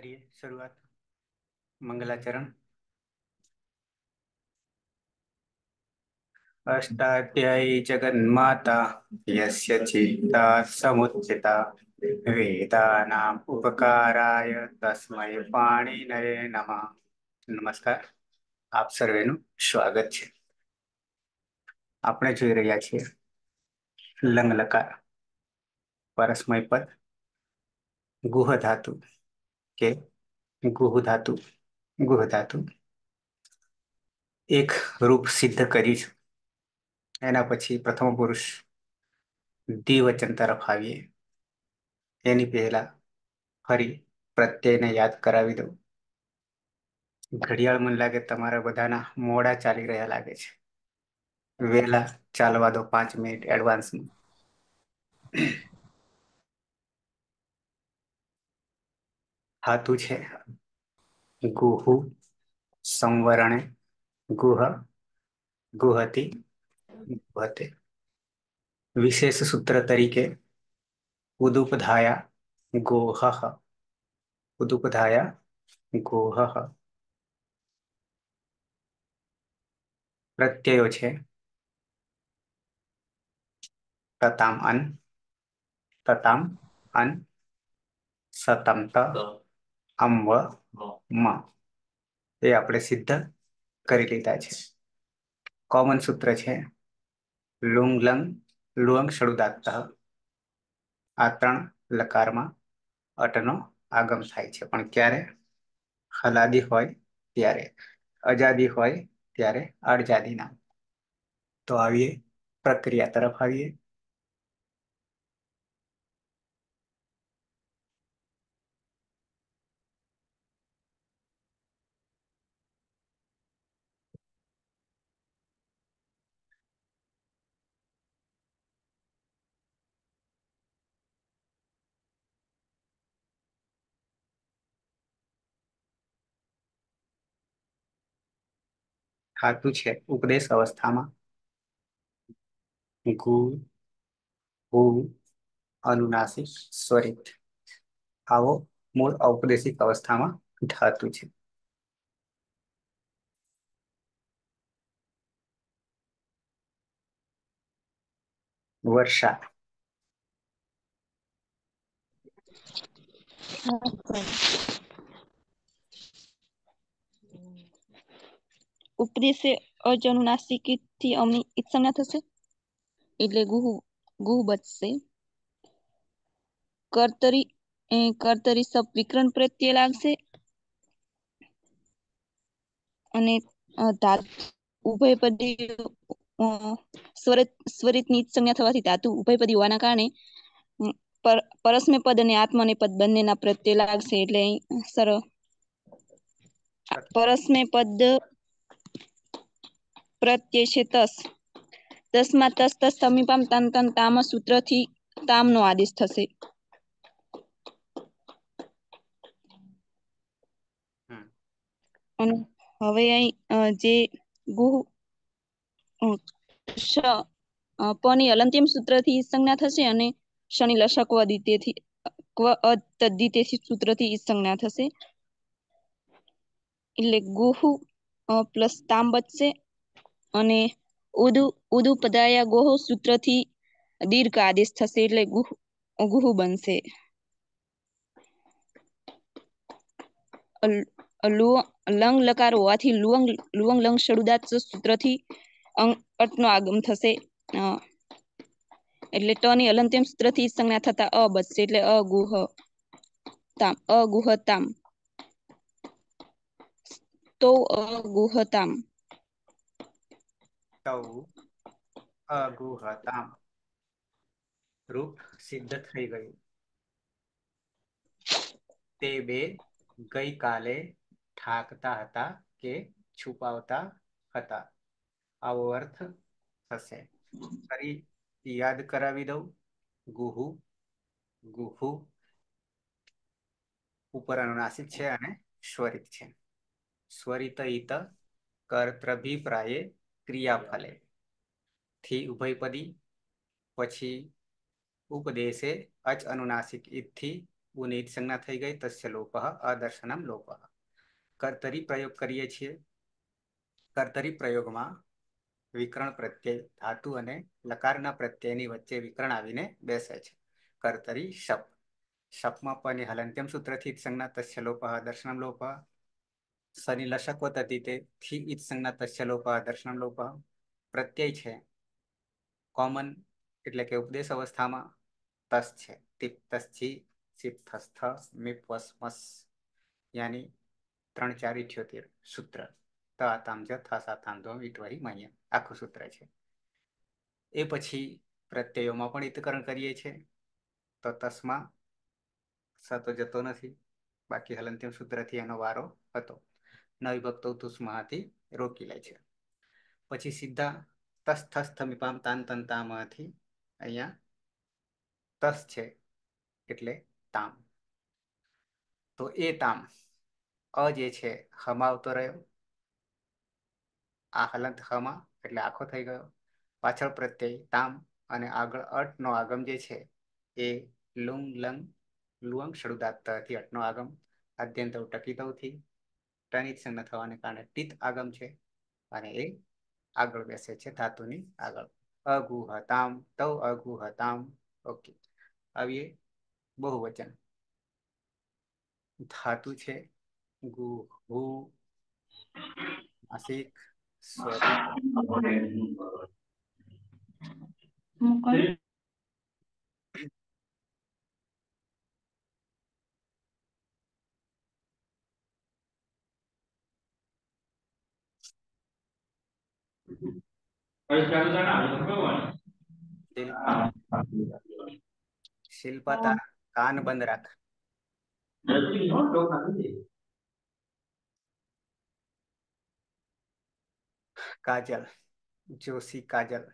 કરીએ શરૂઆત. મંગલાચરણ. અષ્ટાધ્યાયી જગન્માતા યસ્ય ચિત્તા સમુચ્ચિતા વેદાનામ ઉપકારાય તસ્મય પાણીનય નમઃ. નમસ્કાર. આપ સર્વેનું સ્વાગત છે. આપણે જોઈ રહ્યા છીએ લંગ લકાર પરસ્મય પદ, ગુહ ધાતુ. કે ગુહ ધાતુ ગુહ ધાતુ એક રૂપ સિદ્ધ કર્યું છે. એના પછી પ્રથમ પુરુષ દ્વિવચન તરફ આવીએ. એની પહેલા ફરી પ્રત્યયને યાદ કરાવી દઉં. ઘડિયાળ મને લાગે તમારા બધાના મોડા ચાલી રહ્યા લાગે છે. વેલા ચાલવા દો પાંચ મિનિટ એડવાન્સમાં ધાતુ છે. ગુહુ, સંવરણે, ગુહ ગુહતી ગુહતે. વિશેષ સૂત્ર તરીકે ઉદુપધાયા, ગોહ. ઉદુપધાયા, ગોહ. પ્રત્યયો છે. તતામ અન તતામ અન અમ્વ મ. એ આપણે સિદ્ધ કરી લીધા છે. કોમન સૂત્ર છે. લુંગ લંગ લુઅંગ ષડુદાત્ત આ ત્રણ લકારમાં અટનો આગમ થાય છે. પણ ક્યારે? હલાદી હોય ત્યારે. અજાદી હોય ત્યારે અડજાદી નામ તો આવીએ પ્રક્રિયા તરફ આવીએ. ધાતુ છે ઉપદેશ અવસ્થામાં. ગુ હુ અનુનાસિક, સ્વરિત. આવો મૂળ ઔપદેશિક અવસ્થામાં ધાતુ છે. વર્ષા. ઉપદેશે અજ અમને ઈત્સંજ્ઞા થશે એટલે ગુહુ ગુહ બચશે કર્તરી કર્તરી સબ વિકરણ પ્રત્યે લાગશે અને ધાતુ ઉભય પદી સ્વરિત સ્વરિતની સંજ્ઞા થવાથી ધાતુ ઉભયપદી હોવાના કારણે પરસ્મે પદ અને આત્મને પદ બંનેના પ્રત્યે લાગશે એટલે સર પરસ્મે પદ પ્રત્યય છે તસ તસમાં તસ તસ સમીપામ તન તન તામ સૂત્રથી તામ નો આદેશ થશે. અને હવે અહીં જે ગુહ શ પની અલંતિમ સૂત્રથી સંજ્ઞા થશે અને શનિ લસક દ્વિતીયથી તદ્ધિતિય સૂત્રથી સંજ્ઞા થશે. એટલે ગુહુ પ્લસ તામ બચશે. અને ઉદુ ઉદુ પદાયા ગોહ સૂત્રથી દીર્ઘ આદેશ થશે એટલે ગુહ ગુહ બનશે. લંગ લકાર હોવાથી લુઅંગ લુઅંગ લંગ શરૂદાત સૂત્રથી અંગ અટ નો આગમ થશે. એટલે ટ ની અલંત્યમ સૂત્રથી સંજ્ઞા થતા અ બચશે એટલે અગુહ તામ અગુહતામ તો અગુહતામ તૌ અગુહતામ રૂપ સિદ્ધ થઈ ગયું તે બે ગઈકાલે ઠાકતા હતા કે છુપાવતા હતા આવો અર્થ થશે ફરી યાદ કરાવી દઉં ગુહુ ગુહુ ઉપર અનુનાસિક છે અને સ્વરિત છે સ્વરિત ઇત કર્તભિપ્રાયે ક્રિયા ફલે થી ઉભયપદી પછી ઉપદેશે અચ અનુનાસિક ઈથી ઉનિત સંજ્ઞા થઈ ગઈ, તસ્ય લોપ અદર્શનમ લોપ. કર્તરી પ્રયોગ કરીએ છીએ. કર્તરી પ્રયોગમાં વિકરણ પ્રત્યય ધાતુ અને લકારના પ્રત્યયની વચ્ચે વિકરણ આવીને બેસે છે. કર્તરી શપ. શપમાં પની હલંત્યમ સૂત્રથી સંજ્ઞા તસ્ય લોપ દર્શનમ લોપ. સની લશકવત હતી તે થી ઈત સંજ્ઞા તસ્ય લોપ દર્શન લોપ પ્રત્યય છે. કોમન એટલે કે ઉપદેશ અવસ્થામાં તસ છે. તિપ તસ્છી સિપ થસ્થ મિપ વસ્મસ યાની ત્રણ ચાર ઇઠ્યોતેર સૂત્ર. ત, આતામ, જ, થ સાતામ ધો વિટવાહી મહ્ય આખું સૂત્ર છે. એ પછી પ્રત્યયોમાં પણ ઇતકરણ કરીએ છીએ. તો તસમાં સ તો જતો નથી. બાકી હલંત્યમ સૂત્રથી એનો વારો હતો. ન વિભક્તો તુષ્માથી રોકી લે છે. પછી સીધા તસ થસ થમીપામ તાન તંતામાંથી અહીંયા તસ છે એટલે તામ. તો એ તામ અ જે છે હમાવતો રહ્યો. આ હલંત હમાં એટલે આખો થઈ ગયો. પાછળ પ્રત્યય તામ અને આગળ અટનો આગમ જે છે એ લુંગ લંગ લુઅંગ શરૂદાતથી અટનો આગમ. અત્યંત ટકીતવથી ટનિત સંજ્ઞા થવાને કારણે ટીત આગમ છે અને એ આગળ બેસે છે ધાતુની આગળ. અગુહતામ તવ અગુહતામ. ઓકે આવીએ બહુવચન. ધાતુ છે ગુ હુ આસિક સ્વર શિલ્પા શિલ્પા તારા કાન બંધ રાખ કાજલ જોશી કાજલ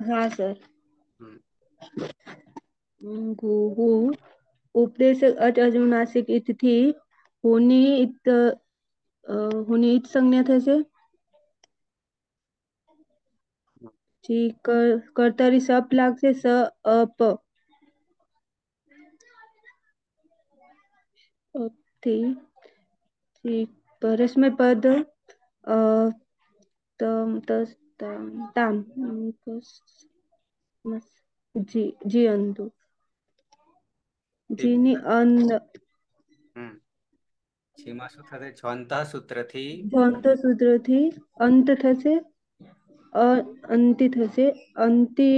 હા સર હમ ગુહુ ઉપદેશક અચ અજુનાસિક ઇતથી હુની ઇત સંજ્ઞા થશે? જી કર્તરી સપ લાગશે, સ અપથી પરસ્મય પદ, અ, તમ, તસ, તમ, તામ જી જી અંતુ જીની અંદ જેમાં શું થશે છંતા સૂત્રથી જોંત સૂત્રથી અંત થશે અંતિ થશે અંતિ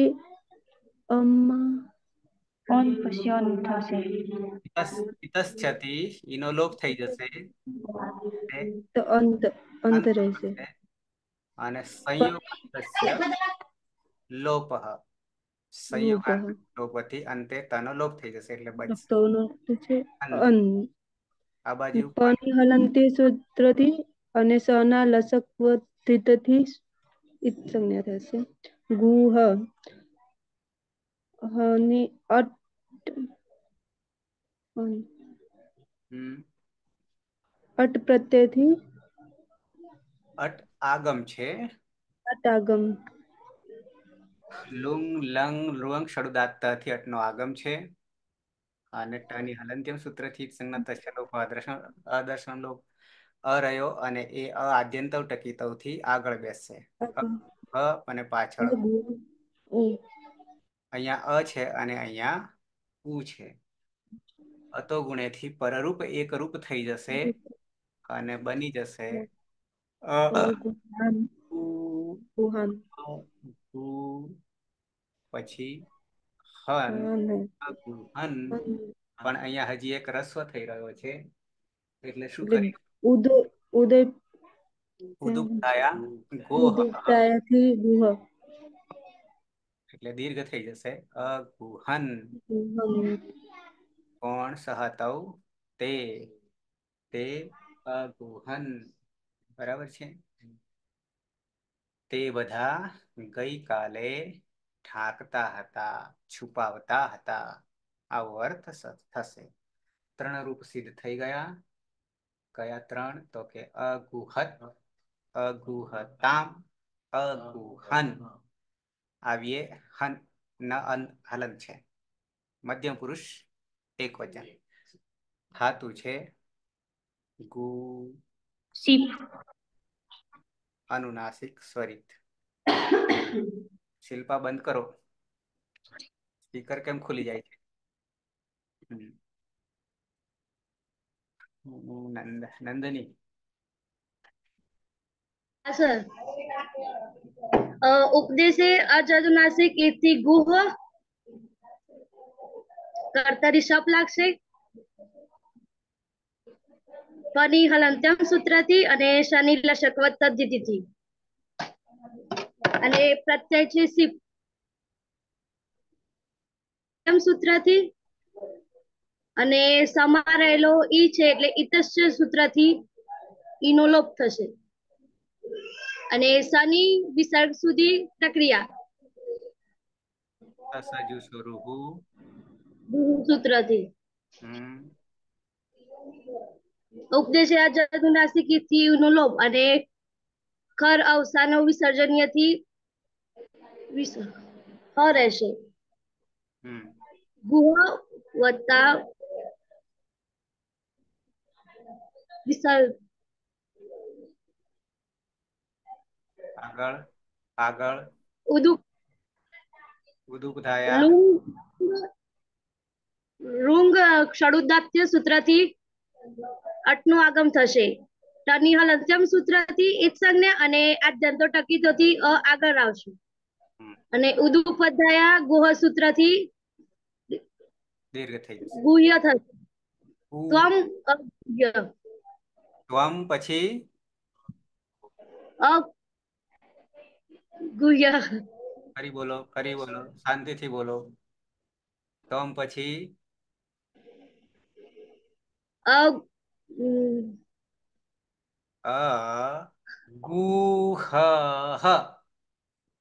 ઓન પછી અન થશે. ઇતશ્ચતી ઇનો લોપ થઈ જશે. તો અંત અંત રહેશે. અને સંયોગસ્ય લોપઃ. રૂપ સંયોગાન લોપથી અંતે તનો લોપ થઈ જશે એટલે બચશે. તો છે અન્ન અન આ બાજુ. પની હલંતી સૂત્રથી અને સના લસક સ્થિતથી ઈત સંજ્ઞા થશે. ગુહ હની અટ અટ પ્રત્યેથી અટ આગમ છે. અટ આગમ. લુંગ લંગ લુઅંગથી અટનો આગમ છે. અને હલંત્યમ સૂત્રથી સંજ્ઞા અદર્શન લોપ અ રહ્યો અને એ આદ્યંતવ ટકીતવથી આગળ બેસશે. અ અને પાછળ. અહીંયા અહિયાં અ છે અને અહિયાં ઉ છે. અતો ગુણેથી પરરૂપ એકરૂપ થઈ જશે અને બની જશે અ. પછી હન હન પણ અહિયાં હજી એક રસ્વ થઈ રહ્યો છે. એટલે શું કરી ઉદ ઉદય ઉદુપ્તાયા ગોહ. ઉદુપ્તાયાથી ગુહ. એટલે દીર્ઘ થઈ જશે. અગુહન. કોણ સહતવ? તે. તે અગુહન. બરાબર છે? તે બધા ગઈ ઢાકતા હતા છુપાવતા હતા. આવો અર્થ થશે. ત્રણ રૂપ સિદ્ધ થઈ ગયા. કયા ત્રણ? તો કે અગુહત અગુહતામ અગુહન. આવીએ હન ન અન હલન છે. મધ્યમ પુરુષ એક વચન. ધાતુ છે. ગુ અનુનાસિક સ્વરિત. શિલ્પા બંધ કરો. સ્પીકર કેમ ખુલી જાય છે? નંદ, નંદની. સર. ઉપદેશે અજદુનાસિક એથી ગુહ કર્તરી શપ લાગશે. પની હલંત્યમ સૂત્રથી અને શનિ લશકવત તદ્ધિતિથી અને પ્રત્યય છે સિપ સૂત્રથી અને સમારેલો ઈ છે એટલે ઇતશ્ય સૂત્રથી ઈનો લોપ થશે. અને શનિ વિસર્ગ સુધી પ્રક્રિયા. સજુ સ્વરૂપુ. સૂત્રથી. ઉપદેશ અનુનાસિકી થી નો લોપ અને ખર અવસાનો વિસર્જનીયથી હ રહેશે. ગુહ વત્તા વિસર્ગ આગળ આગળ. ઉદુક ઉદુક ધાયા. રૂંગ રુંગ સૂત્રથી અટનું આગમ થશે. ટનિહલ અંત્યમ સૂત્રથી એક અને આ આદ્યંતો ટકીતોથી અ આગળ આવશે. અને ઉદુપધ્યાયા ગુહ સૂત્રથી દીર્ઘ થઈ જશે. ગુહ્ય થશે. ત્વમ અગુહ્ય. ત્વમ પછી અગુહ્ય. ફરી બોલો ફરી બોલો શાંતિથી બોલો. ત્વમ પછી અ અ ગુ હ હ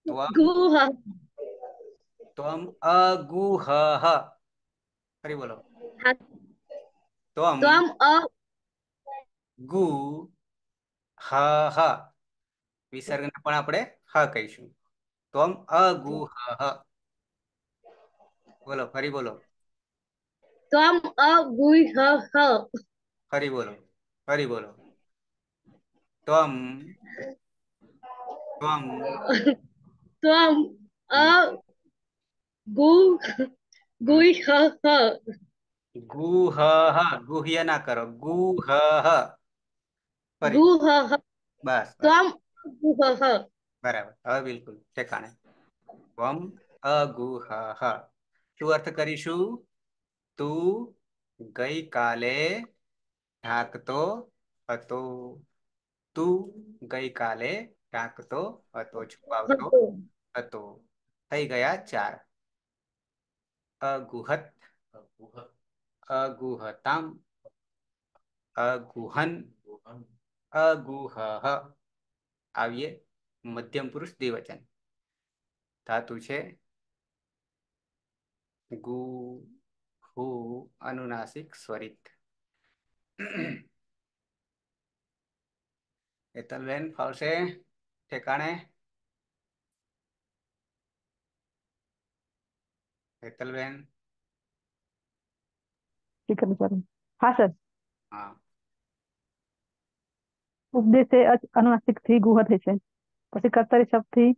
ત્વમ ત્વમ અગુહ ફરી બોલો ત્વમ ત્વમ અ ગુ હ હ વિસર્ગને પણ આપણે હ કહીશું ત્વમ અગુહ બોલો ફરી બોલો ત્વમ અગુહ હ ફરી બોલો ફરી બોલો ત્વમ ત્વમ ત્વમ અ ગુ ગુઈ હ હ ગુહ હ ગુહ્ય ના કરો ગુહ હ ગુહ હ બસ ત્વમ ગુહ હ બરાબર હવે બિલકુલ ઠેકાણે ત્વમ અગુહ હ શું અર્થ કરીશું તું ગઈ કાલે ઢાકતો હતો તું ગઈ કાલે ઢાકતો હતો છુપાવતો હતો. થઈ ગયા ચાર. અગુહત. અગુહતામ. અગુહન. અગુહ આવીએ મધ્યમ પુરુષ દ્વિવચન. ધાતુ છે. ગુ હુ અનુનાસિક સ્વરિત. હેતલબેન ફાવશે ઠેકાણે. હેતલબેન હા સર હા ઉપદેશ અનુનાસિકથી ગુહ થાય છે પછી કર્તારી શબ્દથી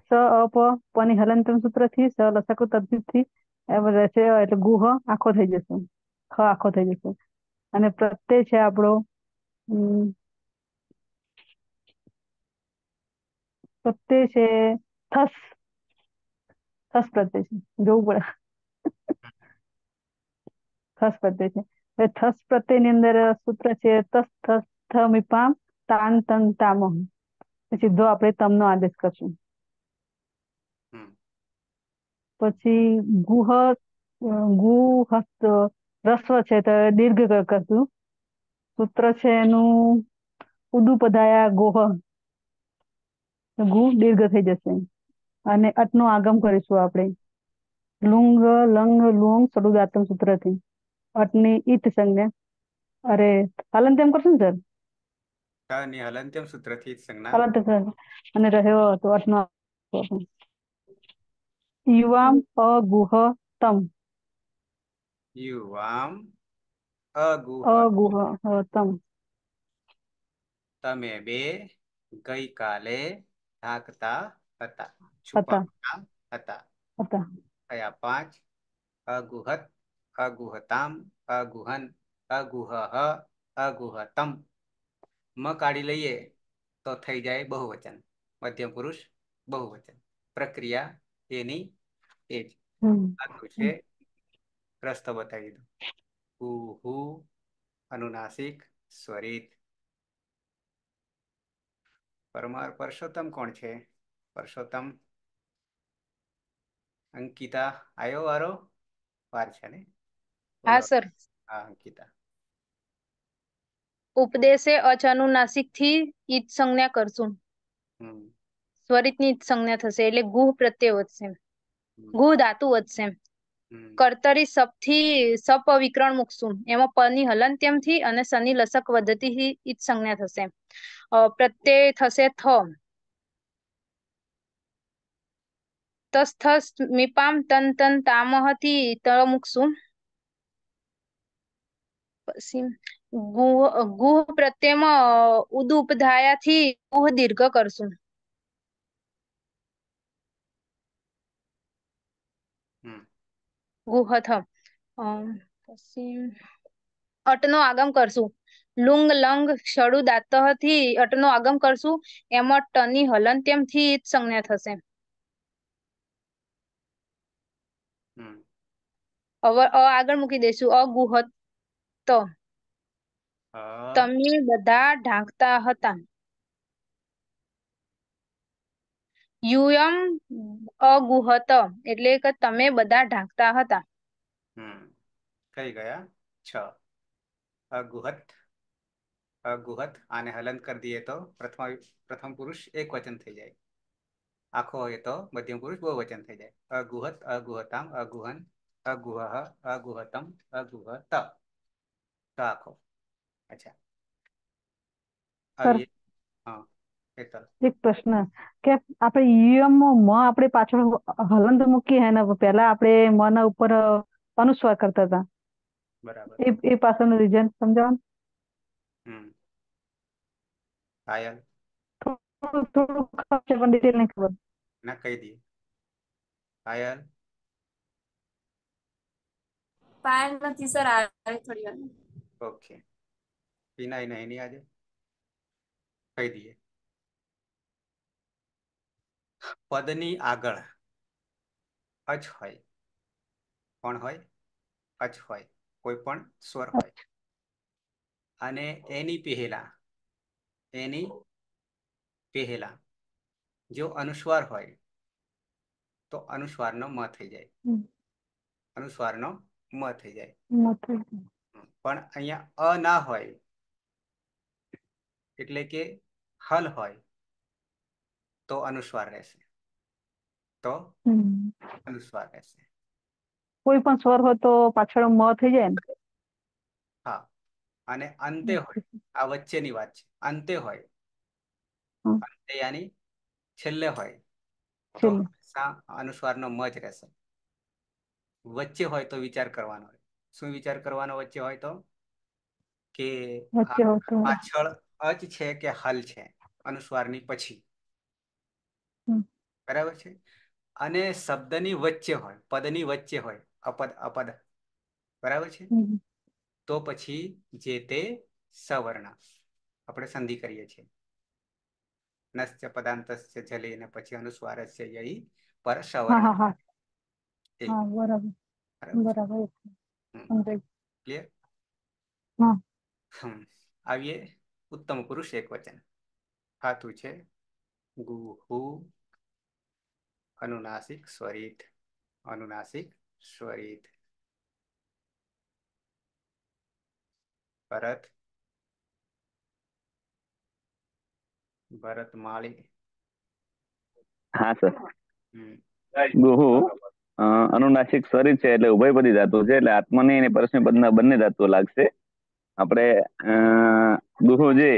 સ અપ પની હલંતમ સૂત્રથી સ લસક તદ્દીપથી એમ રહેશે એટલે ગુહ આખો થઈ જશે ખ આખો થઈ જશે અને પ્રત્યય છે આપણો હમ પ્રત્યય છે થસ થસ પ્રત્યય છે જોવું પડે થસ પ્રત્યય છે એટલે થસ પ્રત્યયની અંદર સૂત્ર છે તસ થસ થ મીપામ તાન તન તામ સીધો આપણે તમનો આદેશ કરશું પછી ગુહ ગુહસ્ત રસ્વ છે તો દીર્ઘ કરશું સૂત્ર છે એનું ઉદુપદાયા ગોહ ગુ દીર્ઘ થઈ જશે અને અટ નો આગમ કરીશું આપણે. Lung lung Lung સડુદાતમ સૂત્રથી. અટની ઈત સંજ્ઞા. અરે હાલન તેમ કરશું ને સર? હલંત્યમ સૂત્રથી સંજ્ઞા. હલંત અને રહ્યો તો અટનો યુવામ અગુહ તમ યુવામ અગુહ અગુહ તમ તમે બે ગઈકાલે ઢાંકતા હતા હતા હતા પાંચ અગુહત અગુહતામ અગુહન અગુહહ અગુહતમ મ કાઢી લઈએ તો થઈ જાય બહુવચન મધ્યમ પુરુષ બહુવચન પ્રક્રિયા એની એ જ આગળ છે રસ્તો બતાવી દીધો હુ હુ અનુનાસિક સ્વરિત પરમાર પરસોત્તમ કોણ છે પરસોત્તમ અંકિતા આયો વારો? વાર છે ને? હા સર. હા અંકિતા. ઉપદેશે અચ અનુનાસિકથી ઈદ સંજ્ઞા કરશું. સ્વરિતની ઈદ સંજ્ઞા થશે એટલે ગુહ પ્રત્યે વધશે. ગુહ ધાતુ વધશે. કર્તરી સપથી સપ વિકરણ મૂકશું. એમાં પની હલંત્યમથી અને શનિ લસક વધતી ઈજ સંજ્ઞા થશે. પ્રત્યય થશે થ. તસ થસ મીપામ તન તન તામહથી ત મૂકશું. પછી ગુહ ગુહ પ્રત્યયમાં ઉદુ ઉપધાયાથી ગુહ દીર્ઘ કરશું. ગુહથ પછી અટનો આગમ કરશું. લુંગ લંગ છડું દાંતથી અટનો આગમ કરશું. એમાં ટની હલન તેમથી સંજ્ઞા થશે હમ હવે અ આગળ મૂકી દઈશું. અગુહત તો તમે બધા ઢાંકતા હતા. યુયમ અગુહત એટલે કે તમે બધા ઢાંકતા હતા. કઈ ગયા? છ. અગુહત અગુહત આને હલન કરી દઈએ તો પ્રથમ પ્રથમ પુરુષ એક વચન થઈ જાય. આખો હોય તો મધ્યમ પુરુષ બહુ વચન થઈ જાય. અગુહત અગુહતામ અગુહન અગુહ અગુહતમ અગુહત તો આખો અચ્છા સર આવીએ હા હેતલ એક પ્રશ્ન કે આપણે યુએમમાં આપણે પાછળ હલંત મૂકીએ હે ને પેલા આપણે મ ના ઉપર અનુસ્વાર કરતા હતા બરાબર એ એ પાછળનું રીઝન સમજાવો ને. હમ પાયલ થોડું થોડું ખબર છે પણ ડિટેલ નહીં ખબર ના કહી દઈએ પાયલ પાયલ નથી સર આવે થોડી વાર. ઓકે વિનય ને એની આજે કહી દઈએ પદની આગળ. અચ હોય. કોણ હોય? અચ હોય. કોઈ પણ સ્વર હોય. અને એની પહેલા એની પહેલા જો અનુસ્વાર હોય તો અનુસ્વારનો મ થઈ જાય. અનુસ્વારનો મ થઈ જાય. પણ અહીંયા અ ના હોય એટલે કે હલ હોય તો અનુસ્વાર રહેશે. તો અનુસ્વાર રહેશે. કોઈ પણ સ્વર હોય તો પાછળ મ થઈ જાય ને? હા. અને અંતે હોય. આ વચ્ચેની વાત છે. અંતે હોય. અંતે યાની છેલ્લે હોય. તો અનુસ્વારનો મ જ રહેશે. વચ્ચે હોય તો વિચાર કરવાનો હોય. શું વિચાર કરવાનો વચ્ચે હોય તો? કે પાછળ અચ છે કે હલ છે? અનુસ્વારની પછી. બરાબર છે? અને શબ્દની વચ્ચે હોય પદની વચ્ચે હોય અપદ અપદ. બરાબર છે? તો પછી જે તે સવર્ણ. આપણે સંધિ કરીએ છીએ. નસ્ય પદાંતસ્ય જલીને પછી અનુસ્વાર યઈ પર સવર્ણ. હા બરાબર. બરાબર. ક્લિયર હા. આવીએ ઉત્તમ પુરુષ એક વચન. હાથું છે ગુહુ અનુનાસિક સ્વરિત. અનુનાસિક સ્વરિત. ભરત. માળી. હા સર ગુહુ અનુનાસિક સ્વરિત છે એટલે ઉભયપદી ધાતુ છે એટલે આત્મની અને પરસ્મી પદના બંને ધાતુઓ લાગશે. આપણે ગુહુ જે,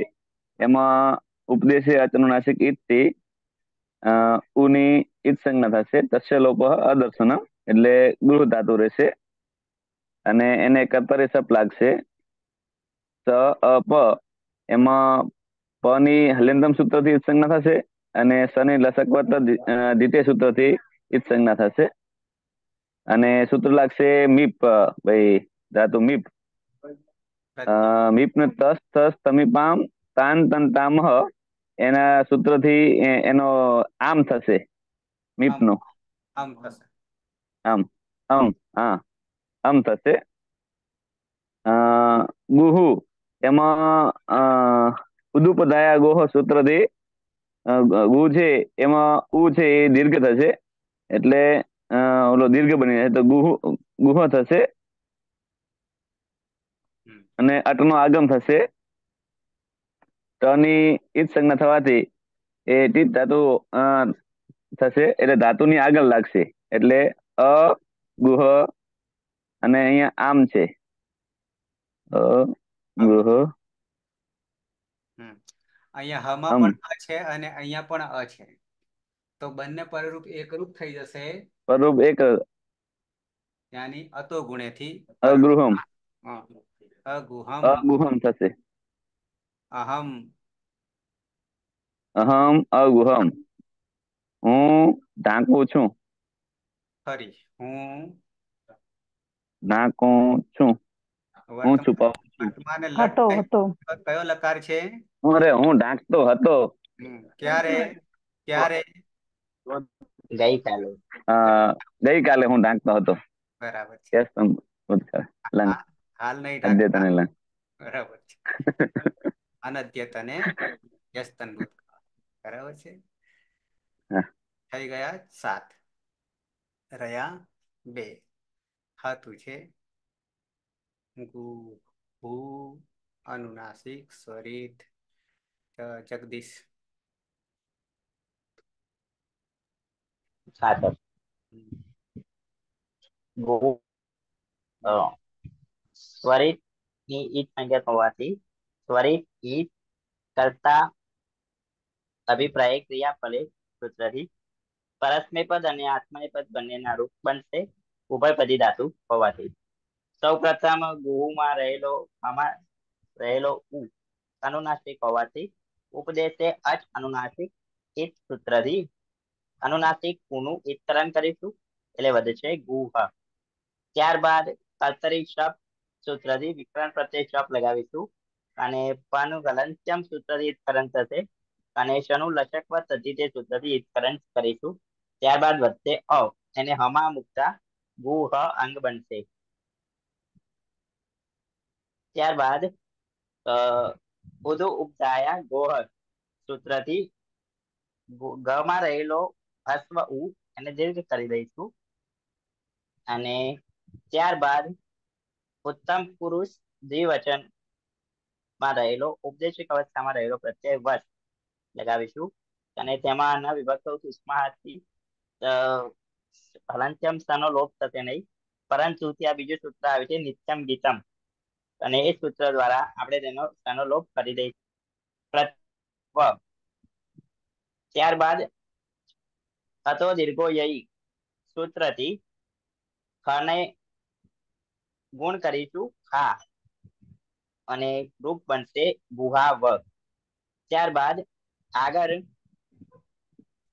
એમાં ઉપદેશે અચનુનાસિક ઈદથી અ, ઉની ઈજ સંજ્ઞા થશે. તસ્ય લોપ અદર્શન એટલે ગૃહ ધાતુ રહેશે. અને એને કર્તરે સપ લાગશે. સ, અ, પ, એમાં પ ની હલિંદમ સૂત્રથી ઈજ સંજ્ઞા થશે અને સ ની લસકવત દ્વિતીય સૂત્રથી ઈજ સંજ્ઞા થશે. અને સૂત્ર લાગશે મીપ ભાઈ ધાતુ મીપ. મીપ ને તસ તસ તમીપામ તાન તન તામ એના સૂત્રથી એનો આમ થશે મીપ નો આમ થશે. આમ આમ હા આમ થશે. ગુહુ એમાં ઉદુપદાયા ગોહ સૂત્રથી ગુ છે એમાં ઉ છે એ દીર્ઘ થશે. એટલે ઓલો દીર્ઘ બની જાય તો ગુહ ગુહ થશે. અને અટનો આગમ થશે. ટની ઈજ સંજ્ઞા થવાથી એ ટીજ ધાતુ થશે એટલે ધાતુની આગળ લાગશે. એટલે અ ગુહ અને અહીંયા આમ છે. અ ગુહ. અહીંયા હમાં પણ અ છે અને અહીંયા પણ અ છે. તો બંને પરરૂપ એકરૂપ થઈ જશે. પરરૂપ એક યાની અતો ગુણેથી અગૃહમ અગુહમ. અગુહમ થશે. અહમ. અહમ અગુહમ. હું ઢાંકું છું. ખરી હું ઢાંકું છું. હું છુપાવું છું. હતો હતો. કયો લકાર છે? અરે હું ઢાંકતો હતો. ક્યારે? ક્યારે? ગઈકાલે. ગઈકાલે હું ઢાંકતો હતો. બરાબર છે. યસ લંગ હાલ નહીં અદ્યતન લંગ બરાબર છે. અનદ્યતને યસ્તન ભૂત બરાબર છે? થઈ ગયા સાત. રહ્યા બે. હાતું છે? ગુ ભૂ અનુનાસિક સ્વરિત જગદીશ. સાતર સ્વરિતની ઈટ સંજ્ઞા હોવાથી સ્વરિત ઈટ કરતા અભિપ્રાય ક્રિયા ફલે સૂત્રથી પરસ્મય પદ અને આત્મય પદ બંનેના રૂપ બનશે. ઉભયપદી ધાતુ હોવાથી. સૌ પ્રથમ ગુહુમાં રહેલો આમાં રહેલો ઉ અનુનાસિક હોવાથી ઉપદેશે અચ અનુનાસિક ઈટ સૂત્રથી અનુનાસિક કુનું વિસ્તરણ કરીશું એટલે વધશે ગુહ. ત્યારબાદ કર્તરી શબ્દ સૂત્રથી વિકરણ પ્રત્યે શબ્દ લગાવીશું અને પાનું ગલંત્યમ સૂત્રથી વિસ્તરણ થશે અને શનું થતી તે સૂત્રથી વિસ્તરણ કરીશું. ત્યારબાદ વધશે અ એને હમા મુકતા ગુહ અંગ બનશે. ત્યારબાદ ઉદુ ઉપદાયા ગોહ સૂત્રથી ગમાં રહેલો અશ્વ ઉ એને દીર્ઘ કરી દઈશું. અને ત્યારબાદ ઉત્તમ પુરુષ દ્વિવચનમાં રહેલો ઉપદેશિક અવસ્થામાં રહેલો પ્રત્યય વચ લગાવીશું. અને તેમાં આના વિભક્ત સુષ્માથી હલંત્યમ સ્થાનો લોપ થશે નહીં. પરંતુ ત્યાં બીજું સૂત્ર આવે છે નિત્યમ ગીતમ. અને એ સૂત્ર દ્વારા આપણે તેનો સ્થાનો લોપ કરી દઈશું. ત્યારબાદ અતો દીર્ઘો યઈ સૂત્રથી ખને ગુણ કરીશું ખા અને રૂપ બનશે ગુહા ત્યારબાદ આગળ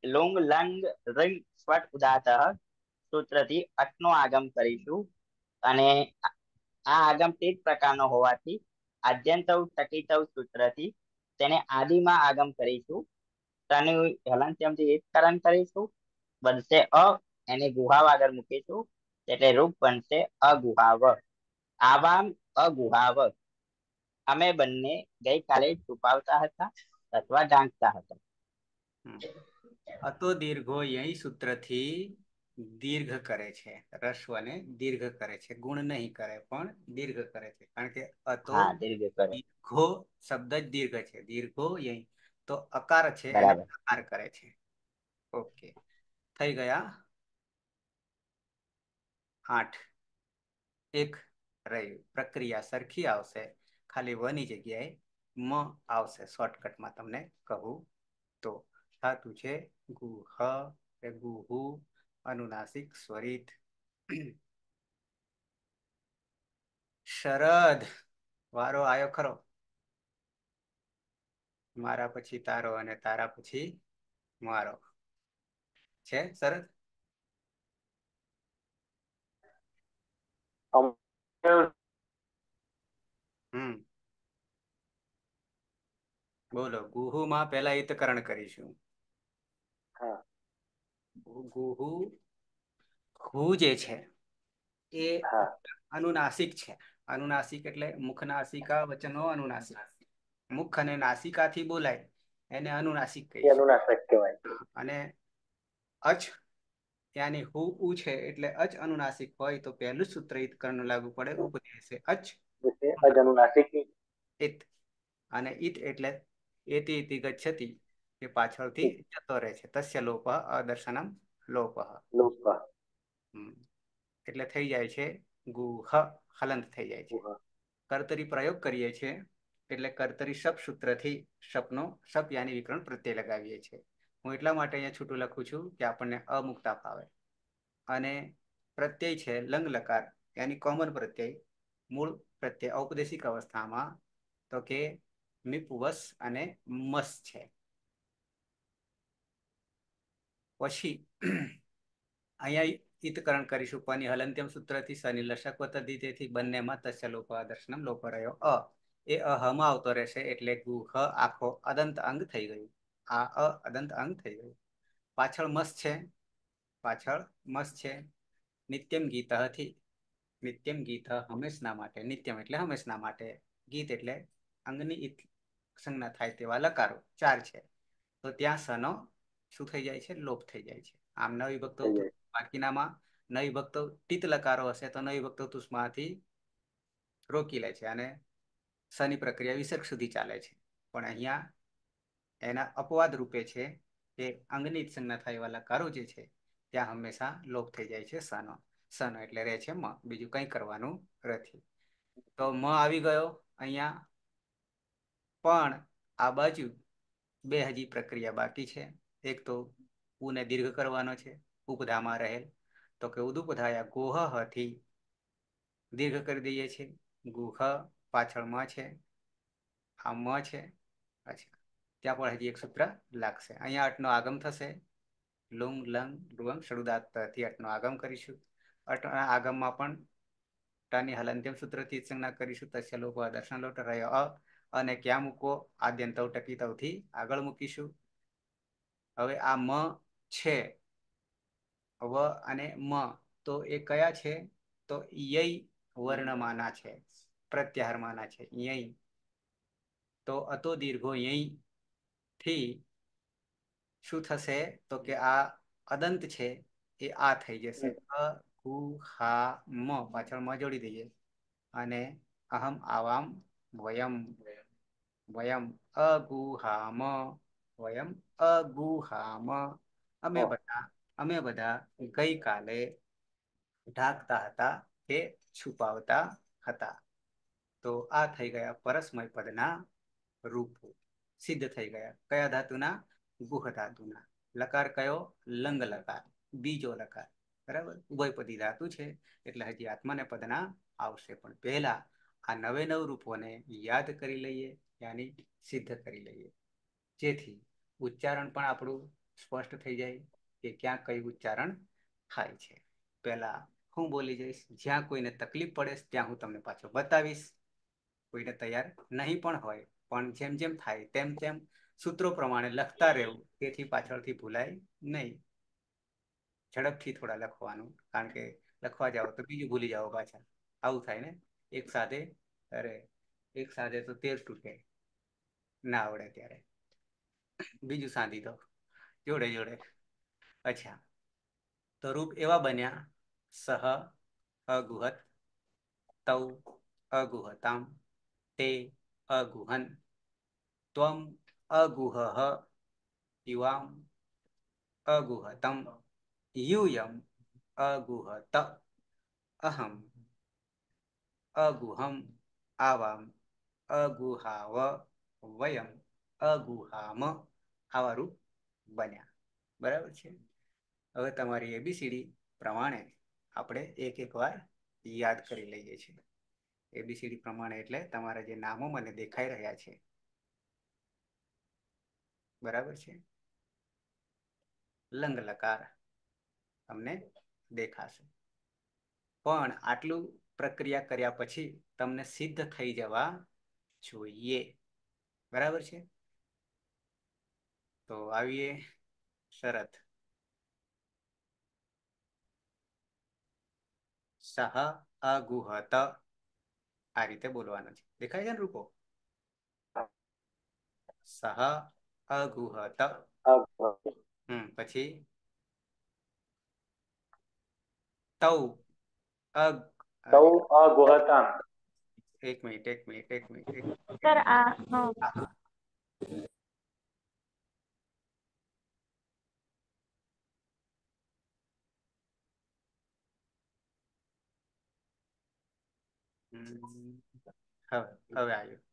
લુંગ લંગ રિંગ સ્વટ ઉદાત સૂત્રથી અટનો આગમ કરીશું અને આ આગમ તે જ પ્રકારનો હોવાથી આદ્યંતવ ટકિત સૂત્રથી તેને આદિમાં આગમ કરીશું. તેનું એક એકકરણ કરીશું. બનશે અ એને ગુહાવ આગળ મૂકીશું. એટલે રૂપ બનશે અગુહાવ. આવામ અગુહાવ. અમે બંને ગઈકાલે છુપાવતા હતા અથવા ઢાંકતા હતા. અતો દીર્ઘો યહી સૂત્રથી દીર્ઘ કરે છે. રસ્વને દીર્ઘ કરે છે. ગુણ નહીં કરે પણ દીર્ઘ કરે છે. કારણ કે અતો દીર્ઘો શબ્દ જ દીર્ઘ છે. દીર્ઘો યહી તો અકાર છે અકાર કરે છે. ઓકે. થઈ ગયા. આઠ. એક રહ્યું પ્રક્રિયા સરખી આવશે. ખાલી વની જગ્યાએ મ આવશે. શોર્ટકટમાં તમને કહું તો. ધાતુ છે ગુહ ગુહુ અનુનાસિક, સ્વરિત. શરદ. વારો આવ્યો ખરો. મારા પછી તારો અને તારા પછી મારો. છે શરદ? હમ. બોલો ગુહુમાં પહેલા હિતકરણ કરીશું. ગુહુ હુ જે છે એ અનુનાસિક છે. અનુનાસિક એટલે મુખ નાસિકા વચનો અનુનાસિક. મુખ અને નાસિકાથી બોલાય એને અનુનાસિક કહીએ અનુનાસિક કહેવાય. અને અચ ત્યાંની હુ ઉ છે એટલે અચ અનુનાસિક હોય તો પહેલું સૂત્ર હિતકરણ લાગુ પડે ઉપદેશે અચ અનુનાસિક ઇત અને ઇત એટલે એતિ ઇતિ ગચ્છતિ એ પાછળથી જતો રહે છે. તસ્ય લોપ અદર્શનમ લોપ. લોપ. એટલે થઈ જાય છે ગુહ હલંત થઈ જાય છે. કર્તરી પ્રયોગ કરીએ છીએ એટલે કર્તરી સપ સૂત્રથી સપનો સપ યાની વિકરણ પ્રત્યય લગાવીએ છીએ. હું એટલા માટે અહીંયા છૂટું લખું છું કે આપણને અમુક્તા ફાવે. અને પ્રત્યય છે લંગ લકાર યાની કોમન પ્રત્યય, મૂળ પ્રત્યય, ઔપદેશિક અવસ્થામાં તો કે મિપવસ અને મસ છે. પછી અહીંયા હિતકરણ કરીશું પની હલંત્યમ સૂત્રથી, શનિ લશક તેથી બંનેમાં તસ્ય લોપ દર્શનમ લોપ રહ્યો અ. એ અહમાં આવતો રહેશે એટલે ગુહ, આખો, અદંત અંગ થઈ ગયું. આ અ અદંત અંગ થઈ ગયું. પાછળ મસ છે. પાછળ મસ છે. નિત્યમ ગીતથી નિત્યમ ગીત હંમેશના માટે નિત્યમ એટલે હંમેશના માટે. ગીત એટલે અંગની સંજ્ઞા થાય તેવા લકારો. ચાર છે. તો ત્યાં સનો શું થઈ જાય છે? લોપ થઈ જાય છે. આમ ન વિભક્તો બાકીનામાં નવી ભક્તો ટીત લકારો હશે તો નવી ભક્તો તુષ્માથી રોકી લે છે અને સની પ્રક્રિયા વિસર્ગ સુધી ચાલે છે. પણ અહીંયા એના અપવાદ રૂપે છે કે અંગની સંજ્ઞા થાય એવા જે છે, ત્યાં હંમેશા લોપ થઈ જાય છે સનો. સનો એટલે રહે છે મ. બીજું કંઈ કરવાનું નથી. તો મ આવી ગયો અહીંયા. પણ આ બાજુ બે હજી પ્રક્રિયા બાકી છે. એક તો ઉને દીર્ઘ કરવાનો છે, ઉપધામાં રહેલ. તો કે ઉદુપધાયા ગુહથી દીર્ઘ કરી દઈએ છીએ. ગુહ પાછળમાં છે. આ મ છે. અચ્છા ત્યાં પણ હજી એક સૂત્ર લાગશે. અહીંયા અટનો આગમ થશે. લુંગ, લંગ ડુંગ શરૂદાતથી અટનો આગમ કરીશું. અટના આગમમાં પણ ટની હલંત્યમ સૂત્રથી સંજ્ઞા કરીશું. તસ્ય લોકો દર્શન લોટ રહ્યો. અ, અને ક્યાં મૂકો આદ્યંતવ ટકીતવથી આગળ મૂકીશું. હવે આ મ છે. વ અને મ. તો એ કયા છે? તો યય વર્ણમાના છે. પ્રત્યાહારમાંના છે. યય. તો અતો દીર્ઘો યય. થી શું થશે? તો કે આ અદંત છે એ આ થઈ જશે. કુ હા મ પાછળ મ જોડી દઈએ. અને અહમ આવામ વયમ. વયમ અગુહામ વયમ અગુહામ અમે બધા અમે બધા ગઈકાલે ઢાંકતા હતા કે છુપાવતા હતા. તો આ થઈ ગયા પરસ્મય પદના રૂપો. સિદ્ધ થઈ ગયા. કયા ધાતુના? ગુહ ધાતુના. લકાર કયો? લંગ લકાર. બીજો લકાર. બરાબર? ઉભયપદી ધાતુ છે. એટલે હજી આત્માને પદના આવશે પણ પહેલા આ નવે નવ રૂપોને યાદ કરી લઈએ, યાની સિદ્ધ કરી લઈએ. જેથી ઉચ્ચારણ પણ આપણું સ્પષ્ટ થઈ જાય કે ક્યાં કયું ઉચ્ચારણ થાય છે. પહેલા હું બોલી જઈશ, જ્યાં કોઈને તકલીફ પડે ત્યાં હું તમને પાછો બતાવીશ. કોઈને તૈયાર નહીં પણ હોય પણ જેમ જેમ થાય તેમ તેમ સૂત્રો પ્રમાણે લખતા રહેવું, તેથી પાછળથી ભૂલાય નહીં. ઝડપથી થોડા લખવાનું, કારણ કે લખવા જાઓ તો બીજું ભૂલી જાઓ પાછા. આવું થાય ને? એક સાથે, અરે, એક સાથે તો તેર તૂટે. ના આવડે ત્યારે. બીજું સાંધી દો જોડે જોડે. અચ્છા. તો રૂપ એવા બન્યા, સહ, અગુહત, તૌ, અગુહતામ, તે અગુહન ત્વમ અગુહ યુવામ અગુહતમ યુયમ અગુહત અહમ અગુહમ આવામ અગુહાવ વયમ અગુહામ આવા રૂપ બન્યા બરાબર છે? હવે તમારી એબીસીડી પ્રમાણે આપણે એક એક વાર યાદ કરી લઈએ છીએ. એબીસીડી પ્રમાણે એટલે તમારા જે નામો મને દેખાઈ રહ્યા છે. બરાબર છે? લંગ લકાર તમને દેખાશે. પણ આટલું પ્રક્રિયા કર્યા પછી તમને સિદ્ધ થઈ જવા જોઈએ. બરાબર છે? તો આવીએ શરત. સહ અગુહત આ રીતે બોલવાનો છે. દેખાય છે ને રૂપો? સહ અગુહત. હમ પછી? તૌ અગ તૌ અગુહતામ. એક મિનિટ એક મિનિટ એક મિનિટ એક સર આ હા. હવે હવે આવ્યું.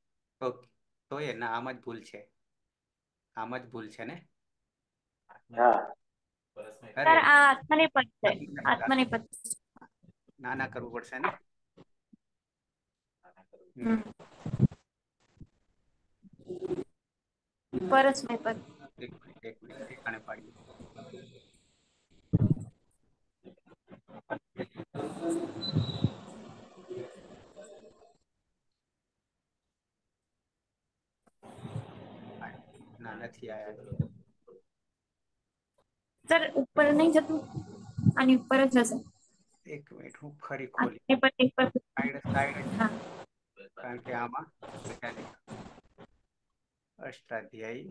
ઓકે. તો એ ના આમ જ ભૂલ છે. આમ જ ભૂલ છે ને? હા. સર આ આત્મનિપદ છે. આત્મનિપદ ના ના કરવું પડશે ને? હમ. પરસ્મૈપદ એક મિનિટ એક મિનિટ ઠેકાણે પાડીએ ના નથી આયા સર ઉપર નહીં જતું? આની ઉપર જ હશે. એક મિનિટ હું ફરી ખોલી. આત્મનિપદ એક પર સાઈડ સાઈડ. કારણ કે આમાં અષ્ટાધ્યાયી.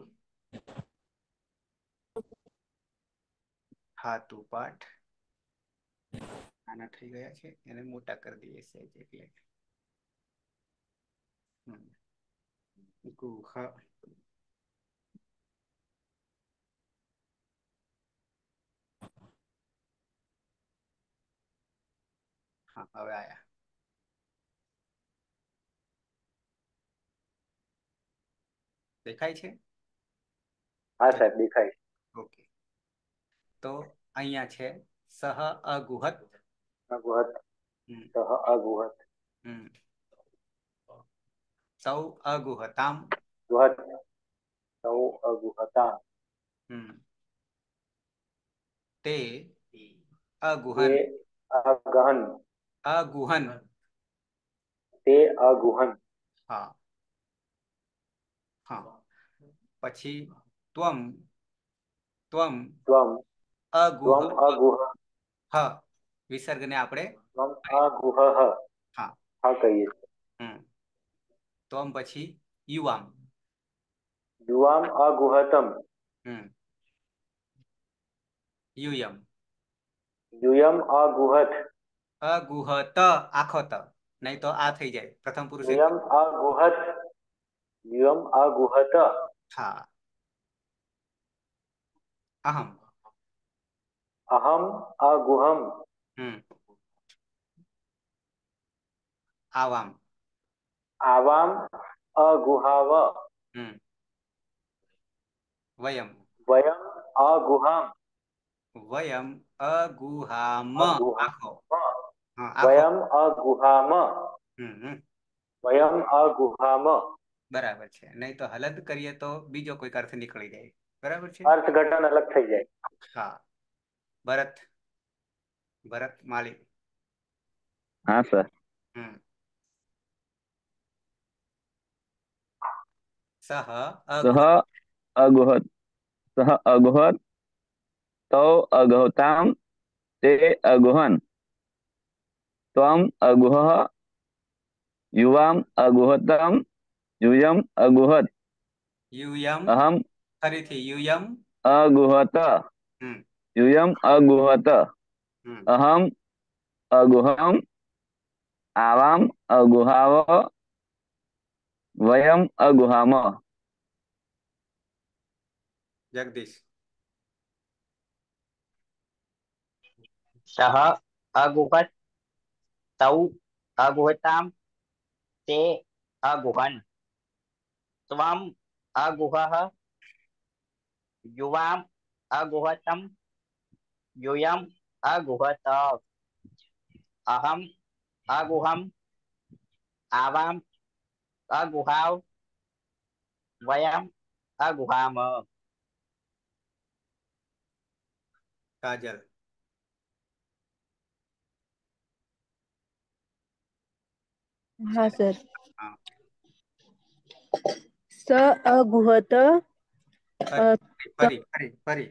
હાતુ પાઠ. નાના થઈ ગયા છે એને મોટા કરી દઈએ છે એટલે. હમ. ગુહ હવે આયા દેખાય છે? હા સાહેબ દેખાય ઓકે. તો અહીંયા છે સહ અગુહત. અગુહત. સહ અગુહત. સૌ અગુહતામ. ગુહત સૌ અગુહતામ. તે અગુહન. અગહન. અગુહન તે અગુહન હા. હા. પછી ત્વમ. ત્વમ. ત્વમ. અગુહ અગુહ હ. વિસર્ગને આપણે ત્વમ અગુહ હા. હા. કહીએ. છીએ હમ. ત્વમ પછી યુવામ. યુવામ અગુહતમ હમ. યુયમ. યુયમ અગુહત અગુહત આખો ત નહીં તો આ થઈ જાય પ્રથમ પુરુષ એક યુયમ અગુહત યુયમ અગુહત હા અહમ અહમ અગુહમ હમ આવામ આવામ અગુહાવ હમ વયમ વયમ અગુહામ વયમ અગુહામ અગુહામ આખો હા આખો વયમ અગુહામ હમ હમ વયમ અગુહામ બરાબર છે નહીં તો હલદ કરીએ તો બીજો કોઈક અર્થ નીકળી જાય બરાબર છે અર્થઘટન અલગ થઈ જાય હા ભરત ભરત માલી હા સર હમ સહ અગુહ સહ અગુહત સહ અગુહત તૌ અગહતામ તે અગુહન ત્વમ અગુહ યુવામ અગુહતમ યુયમ અગુહત યુયમ અહમ ફરીથી યુયમ અગુહત યુયમ અગુહત હમ અહમ અગુહમ આવામ અગુહાવ વયમ અગુહામ જગદીશ સહ અગુહત तौ अगुहताम ते अगुहन त्वम अगुह युवाम अगुहतम यूयम अगुहत अहम अगुहम आवाम अगुहाव वयम अगुहाम काजल હા સર. સ અગુહત ફરી ફરી ફરી ફરી.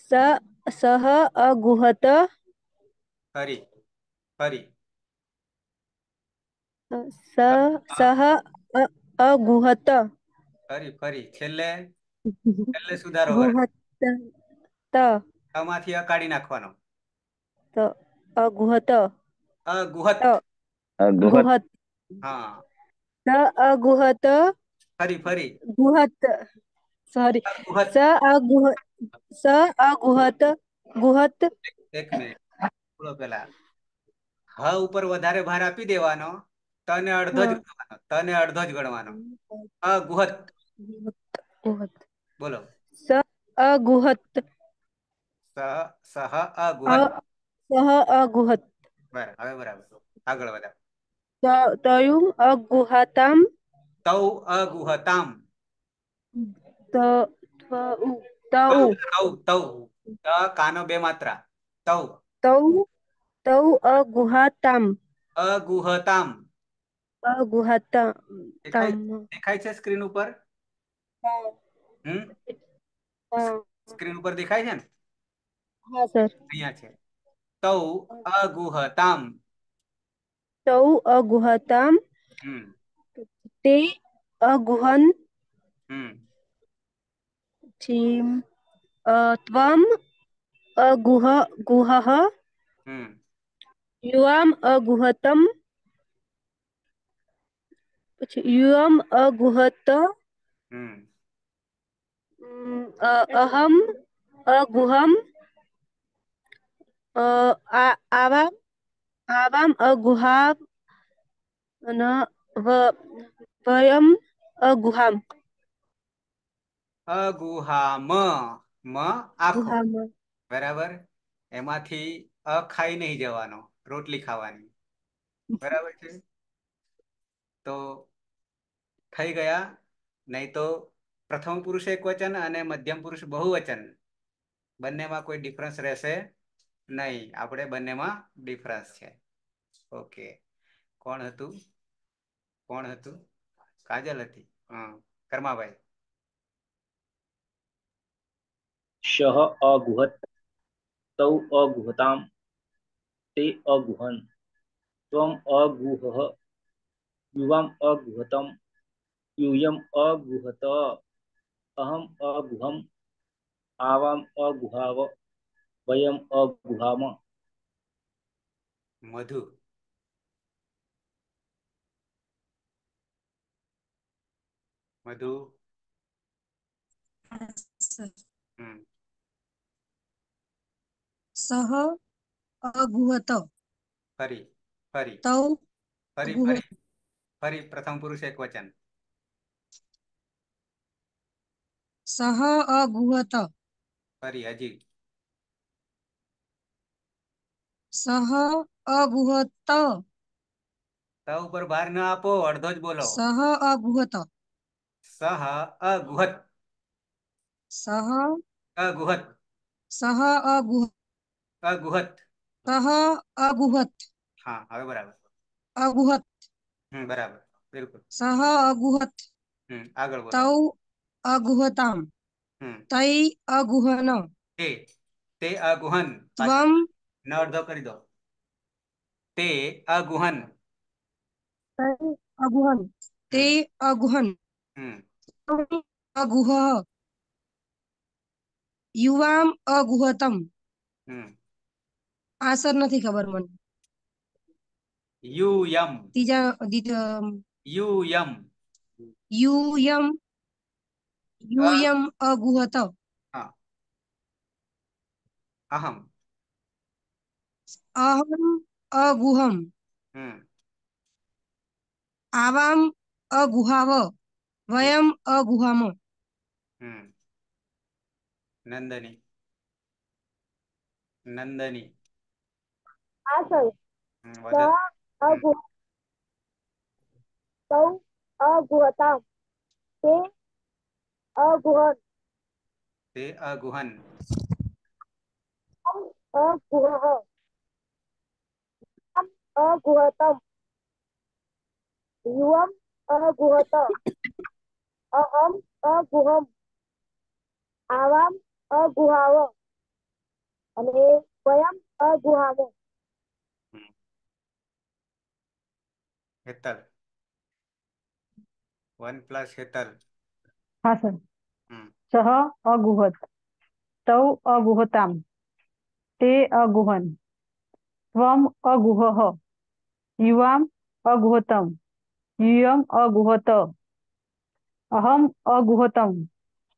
સ સહ અગુહત ફરી ફરી. સ સહ અગુહત ફરી ફરી. છેલ્લે? છેલ્લે સુધારો ગુહત ત આમાંથી અકાળી કાઢી નાખવાનો. તો અગુહત અગુહત. અગુહત. ગુહત. ગુહત હા. સ અગુહત. ફરી ફરી. ગુહત. સોરી સ અગુહત સ અગુહત. ગુહત. એક મિનિટ થોડો પેલા. હ ઉપર વધારે ભાર આપી દેવાનો. તને અડધો જ ગણવાનો. તને અડધો જ ગણવાનો. અગુહત. ગુહત. બોલો. સ અગુહત. સહ સહ અગુહત. સહ અગુહત. બરાબર હવે બરાબર. આગળ વધારો. ત- તયુમ તૌ અગુહતામ. તૌ તૌ તૌ કાનો બે માત્રા. તૌ તૌ તૌ અગુહાતામ. અગુહતામ. અગુહાતા દેખાય દેખાય છે સ્ક્રીન ઉપર? હમ? સ્ક્રીન ઉપર દેખાય છે ને? હા સર. અહીંયા છે. તૌ અગુહતામ તૌ અગુહતામ હમ તે અગુહન હમ પછી અ ત્વમ અગુહ ગુહઃ હમ યુઆમ અગુહતમ પછી યુઅમ અગુહત હમ ઉમ, અ અહમ અગુહમ અ આ આવામ અને વયમ અગુહામ. અગુહામ મ આખો. બરાબર? એમાંથી અ ખાઈ નહીં જવાનો રોટલી ખાવાની. બરાબર છે? તો થઈ ગયા નહીં તો પ્રથમ પુરુષ એક વચન અને મધ્યમ પુરુષ બહુવચન. બંનેમાં કોઈ ડિફરન્સ રહેશે નહીં, આપણે બંનેમાં ડિફરન્સ છે. ઓકે કોણ હતું? કોણ હતું? કાજલ હતી. હા કર્માભાઈ. શહ અગુહત તૌ અગુહતામ તે અગુહન ત્વમ અગુહઃ યુવામ અગુહતમ યુયમ અગુહત અહમ અગુહમ આવામ અગુહાવ વયમ અગુહામ મધુ મધુ હમ સહ અગુહત ફરી ફરી તૌ ફરી અગુહત ફરી ફરી પ્રથમ પુરુષ એક વચન સહ અગુહત ફરી હજી સહ અગુહત ત ઉપર ભાર ન આપો અડધો જ બોલો. સહ અગુહત સહ અગુહત સહ અગુહત સહ અગુહત અગુહત સહ અગુહત હા હવે બરાબર. અગુહત હમ બરાબર. બિલકુલ. સહ અગુહત હમ આગળ બોલો. તૌ અગુહતામ. હમ. તૈ અગુહન. તે તે અગુહન. ત્વમ ન અડધો કરી દો તે અગુહન તૈ અગુહન તે હમ અગુહન હમ અગુહ યુવામ અગુહતમ હમ આ સર નથી ખબર મને યુ યમ ત્રીજા દી- અ, યુ યમ યુયમ અ યુયમ અગુહત હા અહમ અહમ અગુહમ. હમ. આવામ અગુહાવ વયમ અગુહામ. હમ. નંદની. નંદની. હા સર. તૌ અગુહતામ. તે અગુહન. તે અગુહન. અગુહઃ તમ અગુહતમ अगुहत અહમ અગુહમ આવામ અગુહાવ અને સ્વયં અગુહાવો હેતલ વન પ્લસ હેતલ હા સર સહ અગુહત તૌ અગુહતામ તે અગુહન ત્વમ અગુહઃ યુવામ અગુહતમ યુયમ અગુહત અહમ અગુહતમ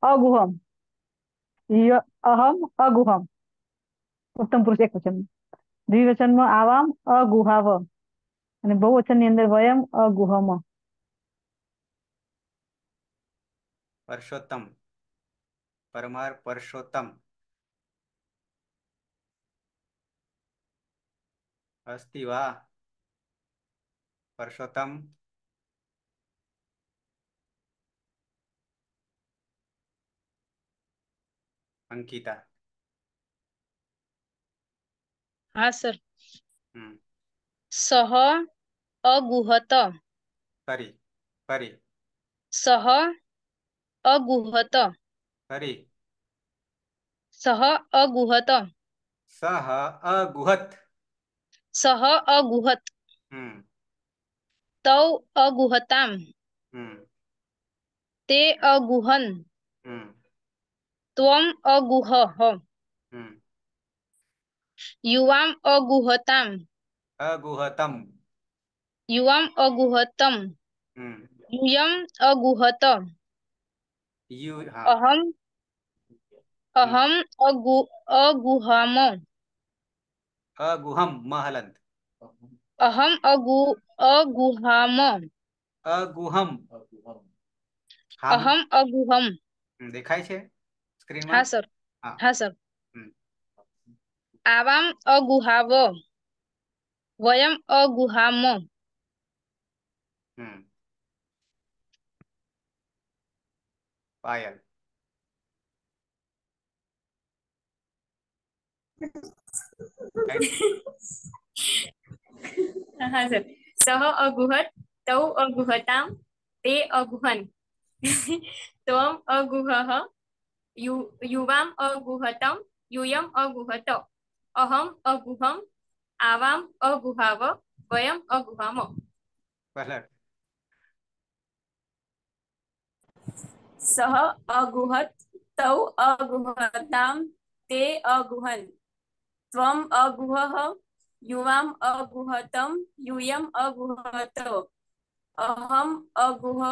અગુહમ અહમ અગુહમ ઉત્તમ પુરુષ એક વચન દ્વિવચનમાં આવામ અગુહાવ અને બહુવચનની અંદર વયમ અગુહમ પરસોત્તમ પરમાર પરસોત્તમ અસ્તિ વાહ પરસોત્તમ અંકિતા હા સર સહ અગુહત ફરી ફરી સહ અગુહત ફરી સહ અગુહત સહ અગુહત સહ અગુહત હમ તૌ અગુહતામ તે અગુહન ત્વમ અગુહ યુવામ અગુહતામ અગુહતમ યુવામ અગુહતમ યુયમ અગુહત અહમ અહમ અગુ અગુહામ અગુહમ મહલંત અહમ અગુ અગુહામ અગુહમ હામ અહમ અગુહમ દેખાય છે હા સ્ક્રીનમાં સર હા સર હમ આવામ અગુહાવ વયમ અગુહામ હમ પાયલ રાઈટ હા સર સહ અગુહત તૌ અગુહતામ તે અગુહન ત્વમ અગુહ યુવામ અગુહતમ યુયમ અગુહત અહમ અગુહમ આવામ અગુહાવ વયમ અગુહામ પલટ સહ અગુહત તૌ અગુહતામ તે અગુહન ત્વમ અગુહઃ યુવામ અગુહતમ યુયમ અગુહત અહમ અગુહ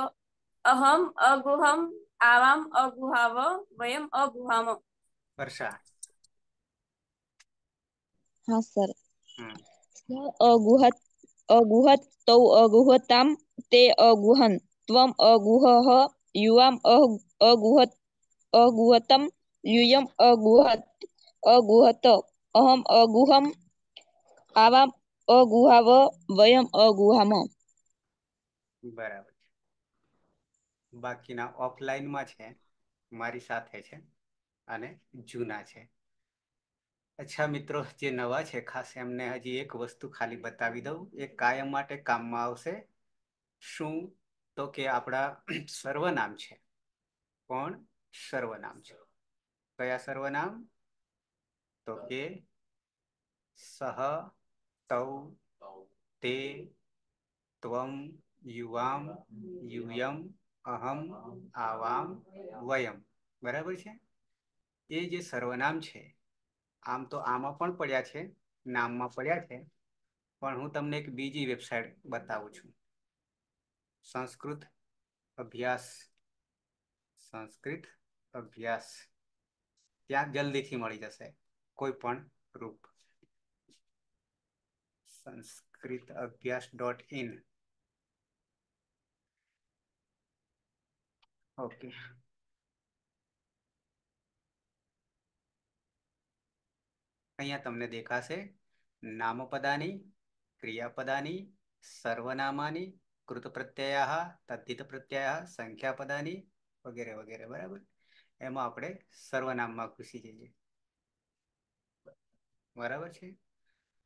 અહમ અગુહમ આવામ અગુહાવ વયમ અગુહામ વર્ષા હા સર અગુહત અગુહત તૌ અગુહતામ તે અગુહન ત્વમ અગુહ યુવામ અગુહત અગુહતમ યુયમ અગુહત અગુહત અહમ અગુહમ આવામ અગુહાવ વયમ અગુહામ. બરાબર છે. બાકીના ઓફલાઈનમાં છે, મારી સાથે છે અને જૂના છે. અચ્છા મિત્રો, જે નવા છે, ખાસ એમને હજી એક વસ્તુ ખાલી બતાવી દઉં. એ કાયમ માટે કામમાં આવશે. શું? તો કે આપણા સર્વનામ છે. કોણ? સર્વનામ છે. કયા સર્વનામ તો કે સહ તૌ તે ત્વમ યુવામ યુયમ અહમ આવામ વયમ બરાબર છે? એ જે સર્વનામ છે, આમ તો આમાં પણ પડ્યા છે, નામમાં પડ્યા છે, પણ હું તમને એક બીજી વેબસાઇટ બતાવું છું. સંસ્કૃત અભ્યાસ સંસ્કૃત અભ્યાસ, ત્યાં જલ્દીથી મળી જશે, કોઈ પણ રૂપ. સંસ્કૃત અભ્યાસ ડોટ ઇન ઓકે અહીંયા તમને દેખાશે નામપદાની, ક્રિયાપદાની, સર્વનામાની કૃત પ્રત્યયા તદ્ધિત પ્રત્યય સંખ્યાપદાની વગેરે વગેરે, બરાબર? એમાં આપણે સર્વનામમાં ઘૂસી જઈએ. બરાબર છે?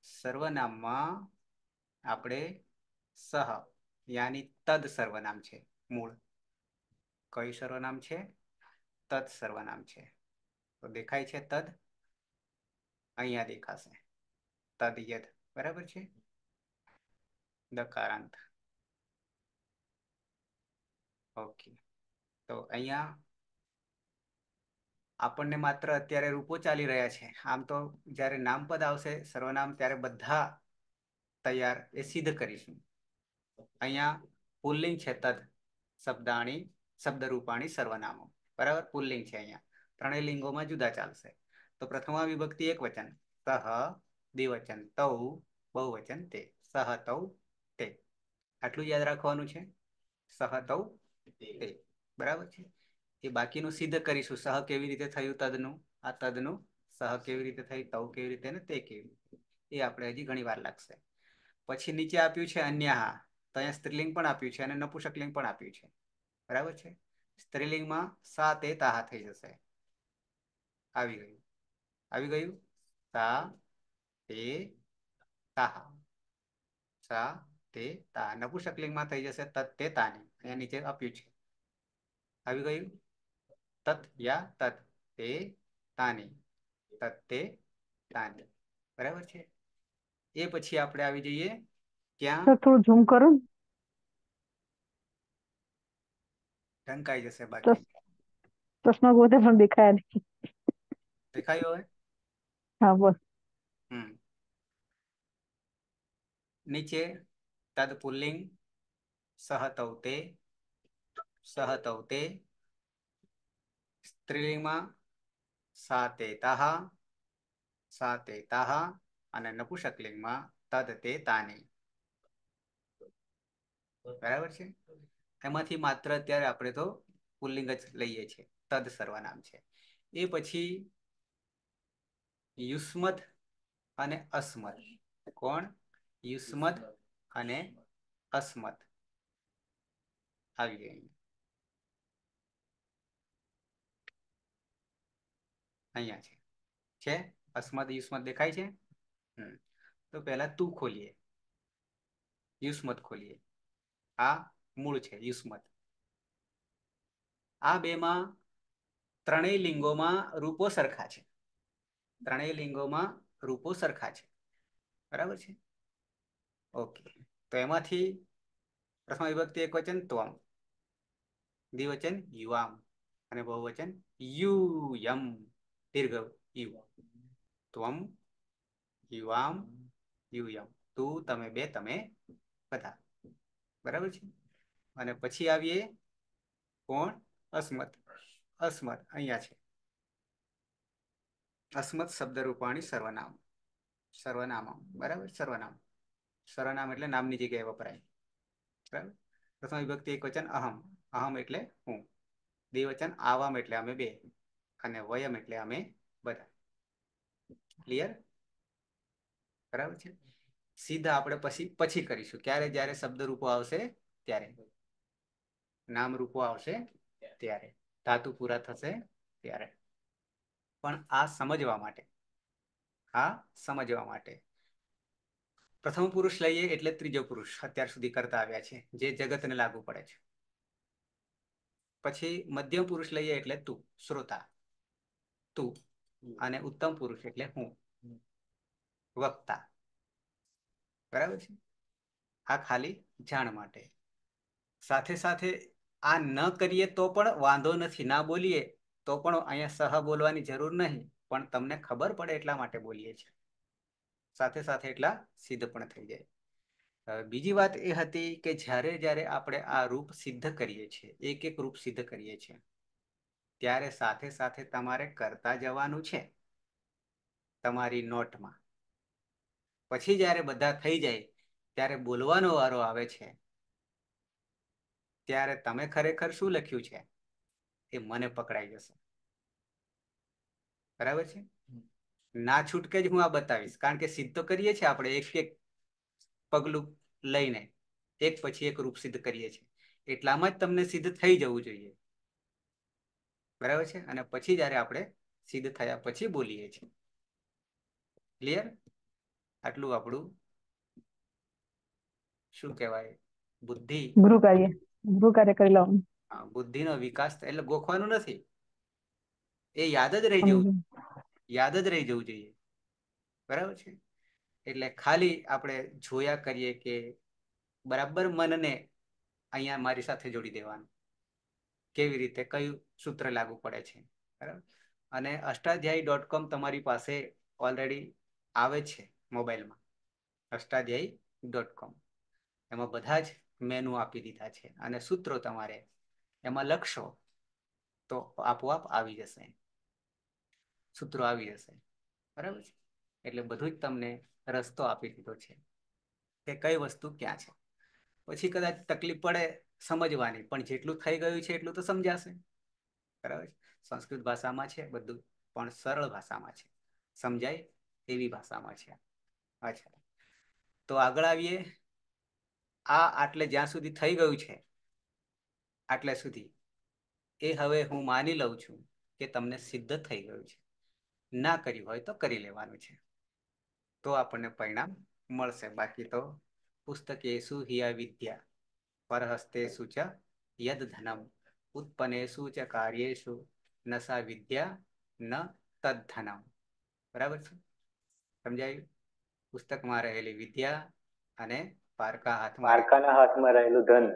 સર્વનામમાં આપણે સહ, યાની તદ સર્વનામ છે, મૂળ. કયું સર્વનામ છે? તદ સર્વનામ છે. તો દેખાય છે તદ? અહીંયા દેખાશે. તદ યદ. બરાબર છે? દકારાંત. ઓકે. તો અહીંયા આપણને માત્ર અત્યારે રૂપો ચાલી રહ્યા છે. આમ તો જ્યારે નામપદ આવશે, સર્વનામ, ત્યારે બધા તૈયાર એ સિદ્ધ કરીશું. અહીંયા પુલ્લિંગ છે તદ શબ્દાણી, શબ્દરૂપાણી, સર્વનામો. બરાબર? પુલ્લિંગ છે અહીંયા. ત્રણેય લિંગોમાં જુદા ચાલશે. તો પ્રથમા વિભક્તિ એક વચન. સહ દ્વિવચન. તૌ બહુવચન તે. સહ તૌ તે. આટલું યાદ રાખવાનું છે? સહ તૌ તે. બરાબર છે? એ બાકીનું સિદ્ધ કરીશું. સહ કેવી રીતે થયું તદનું? આ તદનું સહ કેવી રીતે થયું તવ કેવી રીતે ને તે કેવી એ આપણે હજી ઘણી વાર લાગશે. પછી નીચે આપ્યું છે અન્યહા. તો અહીંયા સ્ત્રીલિંગ પણ આપ્યું છે અને નપુસકલિંગ પણ આપ્યું છે. બરાબર છે? સ્ત્રીલિંગમાં સા તે તાહા થઈ જશે. આવી ગયું. આવી ગયું? સા તે તાહા. સા તે તા નપુસકલિંગમાં થઈ જશે તત તે તાની. અહીંયા નીચે આપ્યું છે. આવી ગયું? તત યા તત તે તાની તત તે તાની બરાબર છે? એ પછી આપણે આવી જઈએ ક્યાં સર થોડું ઝૂમ કરો. ને. ઢંકાઈ જશે બાકી. ચશ્મા ગોતે પણ દેખાયા નહીં. દેખાયું હવે? હા બસ હમ. નીચે તદ પુલ્લિંગ સહ તૌતે સહ તૌતે સ્ત્રીલિંગમાં સાતે તાહા સા તાહા અને નપુસકલિંગમાં તદ તે તાની. બરાબર છે? એમાંથી માત્ર અત્યારે આપણે તો પુલ્લિંગ જ લઈએ છીએ. તદ સર્વનામ છે. એ પછી યુસ્મદ અને અસ્મત કોણ? યુસ્મદ અને અસ્મત આવી ગઈ અહીંયા છે. છે? અસ્મદ યુસ્મદ દેખાય છે? તો પહેલા તું ખોલીએ. યુસ્મત ખોલીએ. આ મૂળ છે યુસ્મત આ બેમાં ત્રણેય લિંગોમાં રૂપો સરખા છે. ત્રણેય લિંગોમાં રૂપો સરખા છે. બરાબર છે? ઓકે. તો એમાંથી પ્રથમ વિભક્તિ એક વચન, ત્વમ. દ્વિવચન, યુવામ. અને બહુવચન, યુયમ. અને પછી આવીએ કોણ? અસ્મત। અસ્મત અહીંયા છે। અસ્મત શબ્દ રૂપાણી સર્વનામ। સર્વનામ બરાબર? સર્વનામ। સર્વનામ એટલે નામની જગ્યાએ વપરાય। બરાબર? પ્રથમ વિભક્તિ એક વચન અહમ। અહમ એટલે હું। દ્વિવચન આવામ એટલે અમે બે। અને વયમ એટલે અમે બધા. ક્લિયર બરાબર છે? સીધા આપણે પછી પછી કરીશું. ક્યારે જ્યારે શબ્દ રૂપો આવશે, ત્યારે. નામ રૂપો આવશે, ત્યારે. ધાતુ પૂરા થશે, ત્યારે. પણ આ સમજવા માટે. આ સમજવા માટે. પ્રથમ પુરુષ લઈએ એટલે ત્રીજો પુરુષ અત્યાર સુધી કરતા આવ્યા છે, જે જગતને લાગુ પડે છે. પછી મધ્યમ પુરુષ લઈએ એટલે તું, શ્રોતા. તું અને ઉત્તમ પુરુષ એટલે હું. વક્તા. બરાબર છે? આ ખાલી જાણ માટે. સાથે સાથે આ ન કરીએ તો પણ વાંધો નથી. ના બોલીએ તો પણ અહીંયા સહ બોલવાની જરૂર નહીં. પણ તમને ખબર પડે એટલા માટે બોલીએ છીએ. સાથે સાથે એટલા સિદ્ધ પણ થઈ જાય. બીજી વાત એ હતી કે જ્યારે જ્યારે આપણે આ રૂપ સિદ્ધ કરીએ છીએ, એક એક રૂપ સિદ્ધ કરીએ છીએ ત્યારે સાથે સાથે તમારે કરતા જવાનું છે તમારી નોટમાં. પછી જ્યારે બધા થઈ જાય ત્યારે બોલવાનો વારો આવે છે. ત્યારે તમે ખરેખર શું લખ્યું છે? એ મને પકડાઈ જશે. બરાબર છે? ના છૂટકે જ હું આ બતાવીશ. કારણ કે સિદ્ધ તો કરીએ છીએ આપણે. એક એક પગલું લઈને એક પછી એક રૂપ સિદ્ધ કરીએ છીએ. એટલામાં જ તમને સિદ્ધ થઈ જવું જોઈએ. બરાબર છે? અને પછી જ્યારે આપણે સિદ્ધ થયા પછી બોલીએ છીએ. ક્લિયર આટલું આપણું શું કહેવાય? બુદ્ધિ. ગૃહ કાર્ય ગૃહ કાર્ય કરી લેવાનું હા, બુદ્ધિનો વિકાસ એટલે ગોખવાનું નથી. એ યાદ જ રહી જવું. યાદ જ રહી જવું જોઈએ. બરાબર છે? એટલે ખાલી આપણે જોયા કરીએ કે બરાબર મનને અહીંયા મારી સાથે જોડી દેવાનું. કેવી રીતે કયું સૂત્ર લાગુ પડે છે, બરાબર? અને અષ્ટાધ્યાયી ડોટ કોમ તમારી પાસે ઓલરેડી આવે છે મોબાઈલમાં. અષ્ટાધ્યાયી ડોટ કોમ એમાં બધા જ મેનુ આપી દીધા છે અને સૂત્રો તમારે એમાં લખશો તો આપોઆપ આવી જશે. સૂત્રો આવી જશે, બરાબર છે? એટલે બધું જ તમને રસ્તો આપી દીધો છે કે કઈ વસ્તુ ક્યાં છે. પછી કદાચ તકલીફ પડે સમજવાની. પણ જેટલું થઈ ગયું છે એટલું તો સમજાશે. બરાબર સંસ્કૃત ભાષામાં છે બધું, પણ સરળ ભાષામાં છે. સમજાય એવી ભાષામાં છે. અચ્છા. તો આગળ આવીએ. આ આટલે જ્યાં સુધી થઈ ગયું છે, આટલે સુધી, એ હવે હું માની લઉં છું કે તમને સિદ્ધ થઈ ગયું છે. ના કર્યું હોય તો કરી લેવાનું છે. તો આપણને પરિણામ મળશે. બાકી તો પુસ્તકેશુ હિયા વિદ્યા. ચ યદ ધનમ ઉત્પન્નેષુ ચ કાર્યેશુ ન સા વિદ્યા ન તદ્ધનમ બરાબર છે સમજાયું પુસ્તકમાં રહેલી વિદ્યા અને પારકા હાથમાં પારકાના હાથમાં રહેલું ધન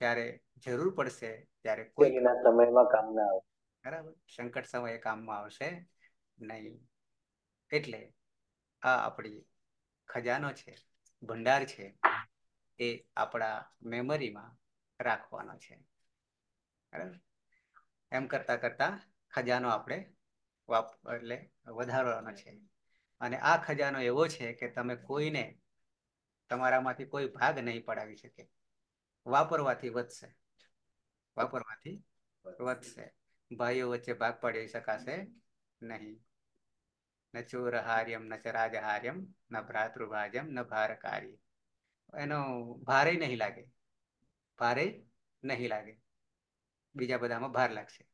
ત્યારે જરૂર પડશે ત્યારે કોઈ એના સમયમાં કામ ના આવે બરાબર સંકટ સમયે કામમાં આવશે નહીં એટલે આ આપણી ખજાનો છે ભંડાર છે એ આપણા મેમરીમાં રાખવાનો છે. બરાબર? એમ કરતા કરતા ખજાનો આપણે એટલે વધારવાનો છે. અને આ ખજાનો એવો છે કે તમે કોઈને તમારામાંથી કોઈ ભાગ નહીં પડાવી શકે. વાપરવાથી વધશે. વાપરવાથી વધશે. ભાઈઓ વચ્ચે ભાગ પાડી શકાશે નહીં. ન ચોરહાર્યમ, ન ચરાજ રાજહાર્યમ ન ભ્રાતૃભાજમ, ન ભારકારી. એનો ભારે નહીં લાગે. ભારે નહીં લાગે. બીજા બધામાં ભાર લાગશે.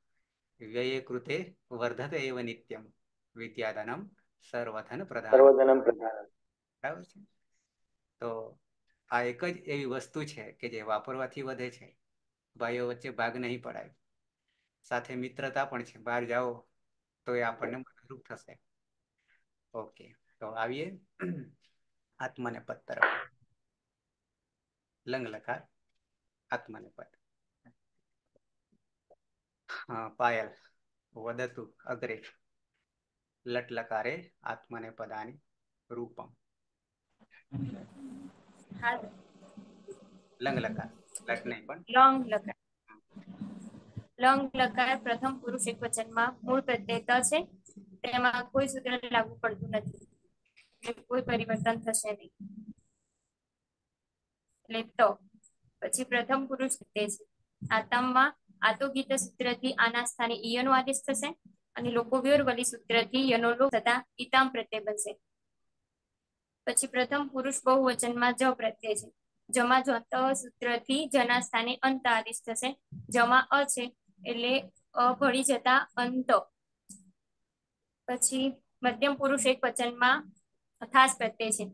વ્યય કૃતે વર્ધત એવ નિત્યમ. વિદ્યાધનમ સર્વધન પ્રધાન. બરાબર છે? તો આ એક જ એવી વસ્તુ છે કે જે વાપરવાથી વધે છે. ભાઈઓ વચ્ચે ભાગ નહીં પડાય. સાથે મિત્રતા પણ છે. બહાર જાઓ તો એ આપણને મદદરૂપ થશે. ઓકે. તો આવીએ. આત્મને પદ તરફ લંગ લકાર આત્મને પદ હા પાયલ વદતુ અગ્રે લટ લકારે આત્મને પદાની રૂપમ હા લંગ લકાર લટ નહીં પણ લોંગ લકાર લોંગ લકાર પ્રથમ પુરુષ એક વચનમાં મૂળ પ્રત્યયતા છે તેમાં કોઈ સૂત્ર લાગુ પડતું નથી એટલે કોઈ પરિવર્તન થશે નહીં એટલે ત પછી પ્રથમ પુરુષ તે છે આતમમાં આતો ગીત સૂત્રથી આના સ્થાને ઈયનો આદેશ થશે અને લોકો વ્યોરવલી સૂત્રથી યનો લોપ થતા ઇતામ પ્રત્યય બનશે. પછી પ્રથમ પુરુષ બહુવચનમાં જ પ્રત્યય છે. જમા જોત સૂત્રથી જના સ્થાને અંત આદેશ થશે. જમા અ છે એટલે અ ભળી જતા અંત. પછી મધ્યમ પુરુષ એક વચનમાં ખાસ પ્રત્યય છે.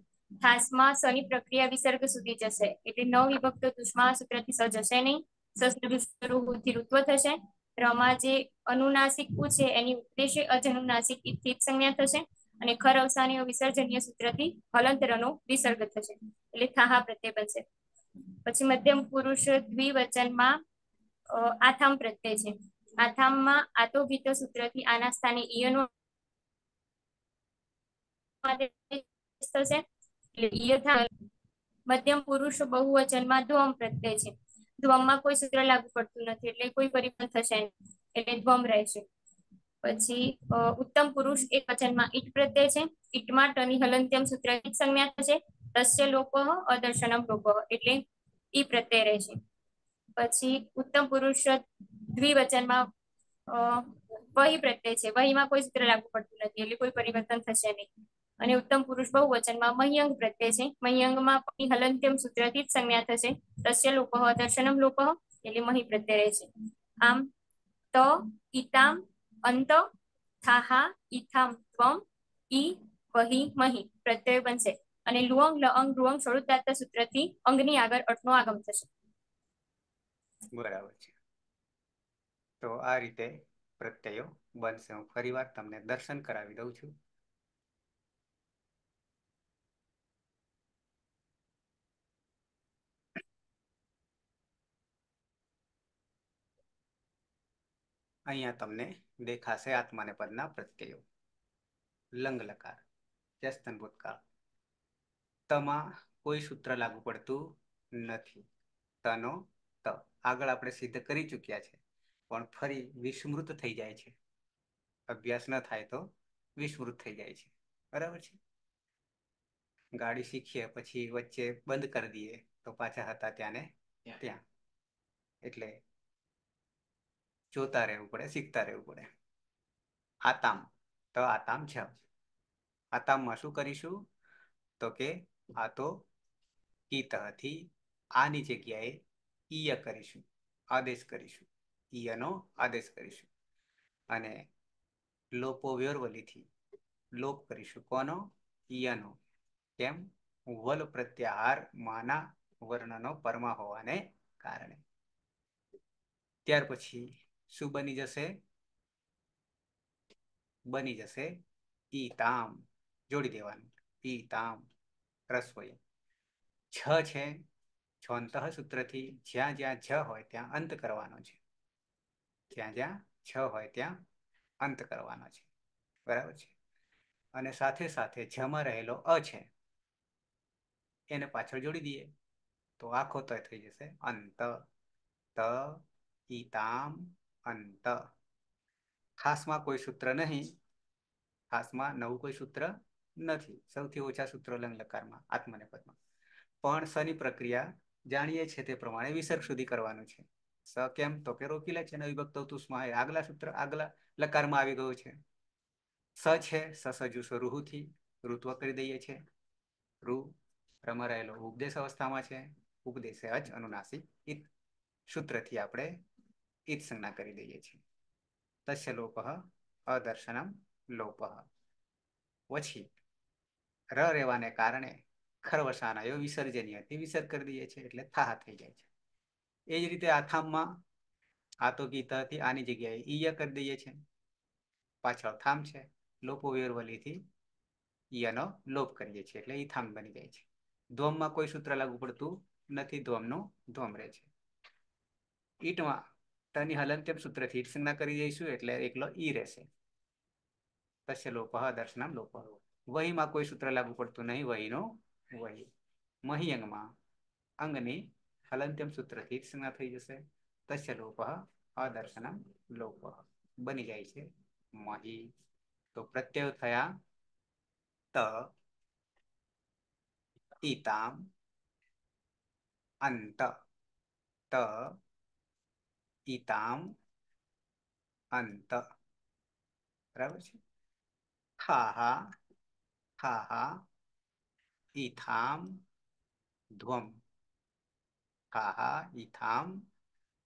ખાસમાં સની પ્રક્રિયા વિસર્ગ સુધી જશે. એટલે નવ વિભક્ત દુષ્મા સૂત્રથી સ જશે નહીં સસ્ત્રુથી ઋત્વ થશે. રમા જે અનુનાસિક છે, એની ઉપદેશે અજનુનાસિક ઇથિત સંજ્ઞા થશે અને ખર અવસાનીઓ વિસર્જનીય સૂત્રથી હલંતરનો વિસર્ગ થશે. એટલે થાહા પ્રત્યય બનશે. પછી મધ્યમ પુરુષ દ્વિવચનમાં આથામ પ્રત્યય છે. આથામમાં આતો ગીત સૂત્રથી આના સ્થાને ઈયનો થશે. મધ્યમ પુરુષ બહુવચનમાં ધ્વમ પ્રત્યય છે. ધ્વમમાં કોઈ સૂત્ર લાગુ પડતું નથી એટલે કોઈ પરિવર્તન થશે એટલે ધ્વમ રહેશે પછી ઉત્તમ પુરુષ એક વચનમાં ઈટ પ્રત્યય છે. ઈટમાં ટની હલંત્યમ સૂત્ર સંજ્ઞા થશે તસ્ય લોકો અદર્શનમ લોકો એટલે ઈ પ્રત્યય રહેશે પછી, ઉત્તમ પુરુષ દ્વિવચનમાં વહી પ્રત્યય છે. વહીમાં કોઈ સૂત્ર લાગુ પડતું નથી એટલે કોઈ પરિવર્તન થશે નહીં. અને ઉત્તમ પુરુષ બહુવચનમાં મહ્યંગ પ્રત્યય છે. મહ્યંગમાં પણ હલંત્યમ સૂત્રથી જ સંજ્ઞા થશે. તસ્ય લોપઃ, દર્શનમ લોક એટલે મહી પ્રત્યય રહે છે. આમ, ત ઇતામ અંત, થાહા ઇથામ ત્વમ, ઈ, વહી, મહી પ્રત્યય બનશે. અને લુઅંગ, લઅંગ, રૂઅંગ સ્વરૂપદાતા સૂત્રથી અંગની આગળ અટનો આગમ થશે. બરાબર છે. તો આ રીતે પ્રત્યયો બનશે. હું ફરીવાર તમને દર્શન કરાવી દઉં છું. અહીંયા તમને દેખાશે આત્માને પદના પ્રત્યયો. લંગ લકાર વ્યસ્તન ભૂતકાળ. તમાં કોઈ સૂત્ર લાગુ પડતું નથી. તનો ત. આગળ આપણે સિદ્ધ કરી ચૂક્યા છે પણ ફરી વિસ્મૃત થઈ જાય છે. અભ્યાસ ન થાય તો વિસ્મૃત થઈ જાય છે. બરાબર છે? ગાડી શીખીએ પછી વચ્ચે બંધ કરી દઈએ તો પાછા હતા ત્યાંને ત્યાં. એટલે જોતા રહેવું પડે, શીખતા રહેવું પડે. આતામ, તો આતામ છે આતામમાં શું કરીશું? તો કે આ તો કીતથી આની જગ્યાએ ઈય કરીશું, આદેશ કરીશું, ઈયનો આદેશ કરીશું. અને લોપો વ્યોરવલીથી લોપ કરીશું. કોનો? ઈયનો. કેમ? વલ પ્રત્યાહાર માના વર્ણનો પરમા હોવાને કારણે. ત્યાર પછી શું બની જશે? બની જશે ઈ તામ જોડી દેવાનું. ઈ તામ રસોઈ છ છે. છોંતઃ સૂત્રથી જ્યાં જ્યાં છ હોય ત્યાં અંત કરવાનો છે. જ્યાં જ્યાં છ હોય ત્યાં અંત કરવાનો છે. બરાબર છે? અને સાથે સાથે જમાં રહેલો અ છે. એને પાછળ જોડી દઈએ. તો આખો તય થઈ જશે. અંત, ત, ઈતામ અંત. ખાસમાં કોઈ સૂત્ર નહીં. ખાસમાં નવું કોઈ સૂત્ર નથી. સૌથી ઓછા સૂત્રો લંગ લકારમાં, આત્મને પદમાં. પણ સની પ્રક્રિયા જાણીએ છીએ તે પ્રમાણે વિસર્ગ સુધી કરવાનું છે. સ કેમ? તો કે રોકી લે છે ને વિભક્ત તુષ્મા આગલા સૂત્ર, આગલા લકારમાં આવી ગયું છે. સ છે, સ સજુ રૂહુથી ઋત્વ કરી દઈએ છે. રૂ રમા રહેલો ઉપદેશ અવસ્થામાં છે. ઉપદેશે અચ અનુનાસિક સૂત્રથી આપણે ઈત સંજ્ઞા કરી દઈએ છીએ. તસ્ય લોપ, અદર્શનમ લોપ. પછી, ર રહેવાને કારણે ખરવસાનાયો વિસર્જનીય હતી વિસર્ગ કરી દઈએ છીએ એટલે થાહ થઈ જાય છે. એ જ રીતે આથામમાં આ તો ગીતાથી આની જગ્યાએ ઈય કરી દઈએ છીએ. પાછળ થામ છે લોપો વેરવલીથી ઈયનો લોપ કરીએ છીએ એટલે ઈથામ બની જાય છે. ધ્વમમાં કોઈ સૂત્ર લાગુ પડતું નથી, ધ્વમનું ધ્વમ રહે છે. ઈટમાં તની હલંત્યમ સૂત્રથી ઈટ સંજ્ઞા કરી દઈશું એટલે એકલો ઈ રહેશે. તસ્ય લોપ દર્શનમ લોપ. વહીમાં કોઈ સૂત્ર લાગુ પડતું નહીં, વહીનો વહી. મહી અંગમાં અંગની હલંત્યમ સૂત્રથી ઈટ સંજ્ઞા થઈ જશે. તસ્ય લોપ અદર્શનમ લોપ. બની જાય છે મહી. તો પ્રત્યય થયા ત, ઈતામ, અંત. ત ઈતામ અંત બરાબર છે ખાહા ખાહા ઈથામ ધ્વમ ખાહા ઈથામ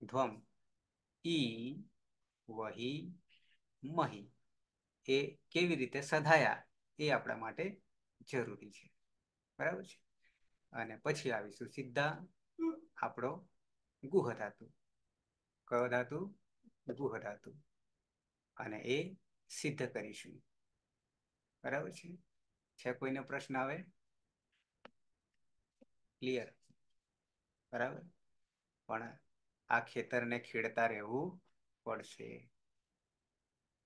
ધ્વમ ઈ વહી મહી એ કેવી રીતે સધાયા એ આપણા માટે જરૂરી છે. બરાબર છે? અને પછી આવીશું સીધા આપણો ગુહ ધાતુ. કયો ધાતુ? ગુહ ધાતુ. અને એ સિદ્ધ કરીશું. બરાબર છે? છે કોઈને પ્રશ્ન આવે? ક્લિયર બરાબર? પણ આ ખેતરને ખેડતા રહેવું પડશે.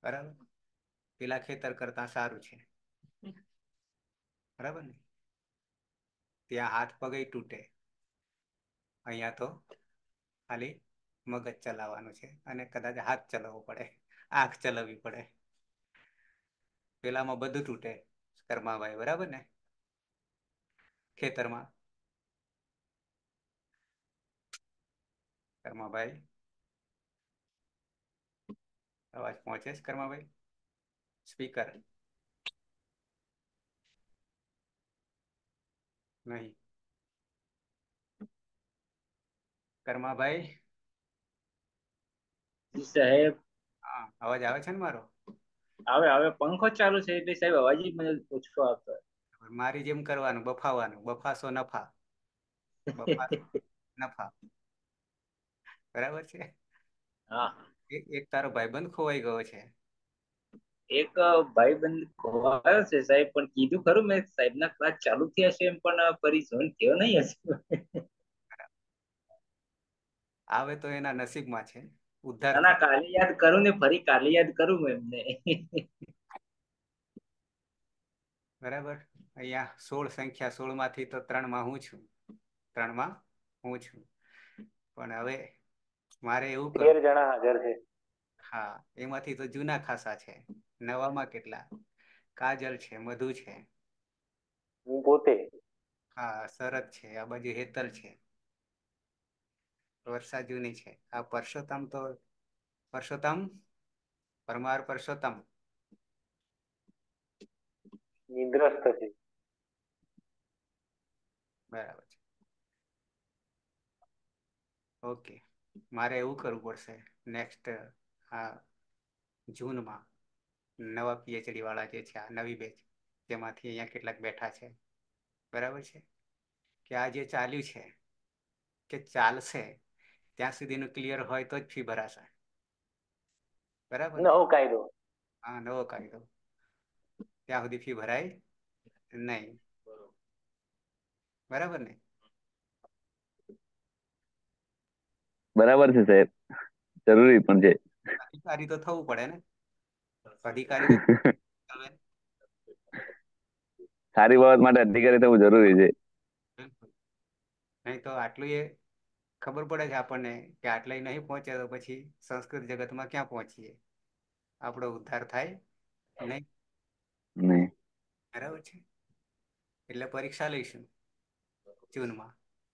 બરાબર? પેલા ખેતર કરતા સારું છે. બરાબર ને? ત્યાં હાથ પગે તૂટે. અહીંયા તો ખાલી મગજ ચલાવવાનું છે અને કદાચ હાથ ચલાવવો પડે, આંખ ચલાવવી પડે. પેલામાં બધું તૂટે કર્માભાઈ બરાબર ને? ખેતરમાં. કર્માભાઈ. અવાજ પહોંચે છે કર્માભાઈ? સ્પીકર. નહીં. કર્માભાઈ? સાહેબ. હા અવાજ આવે છે ને મારો? આવે આવે. પંખો ચાલુ છે એટલે સાહેબ અવાજ જ મને ઓછો આવતો મારી જેમ કરવાનું બફાવાનું. બફાસો નફા. નફા. બરાબર છે? હા. એક તારો ભાઈબંધ ખોવાઈ ગયો છે. એક ભાઈબંધ ખોવાયો છે સાહેબ પણ કીધું ખરું મેં સાહેબના ક્લાસ ચાલુ થયા છે એમ પણ ફરી જોઈન થયો નહીં હશે આવે તો એના નસીબમાં છે. ઉદ્ધાર ના કાલે યાદ કરું ને ફરી કાલે યાદ કરું એમને. બરાબર. અહીંયા સોળ સંખ્યા સોળમાંથી તો ત્રણમાં હું છું. ત્રણમાં હું છું. પણ હવે મારે એવું તેર જણા હાજર છે. હા એમાંથી તો જૂના ખાસા છે. નવામાં કેટલા? કાજલ છે મધુ છે. હું પોતે. હા શરદ છે આ બાજુ હેતલ છે. વર્ષા જૂની છે. આ પરસોત્તમ તો પરસોત્તમ? પરમાર પરસોત્તમ. નિદ્રસ્ત છે. બરાબર છે. ઓકે. મારે એવું કરવું પડશે. નેક્સ્ટ આ જૂનમાં નવા પીએચડી વાળા જે છે આ નવી બેચ જેમાંથી અહીંયા કેટલાક બેઠા છે. બરાબર છે? કે આ જે ચાલ્યું છે કે ચાલશે ત્યાં સુધીનું ક્લિયર હોય તો જ ફી ભરાશે. બરાબર? નવો કાયદો. હા નવો કાયદો. ત્યાં સુધી ફી ભરાય નહીં. બરાબર ને? બરાબર છે સાહેબ. જરૂરી પણ છે. અધિકારી તો થવું પડે ને? અધિકારી સારી બાબત માટે અધિકારી થવું જરૂરી છે. નહીં તો આટલું એ ખબર પડે છે આપણને કે આટલે નહીં પહોંચે તો પછી સંસ્કૃત જગતમાં ક્યાં પહોંચીએ? આપણો ઉદ્ધાર થાય નહીં? નહીં. બરાબર છે. એટલે પરીક્ષા લઈશું જૂનમાં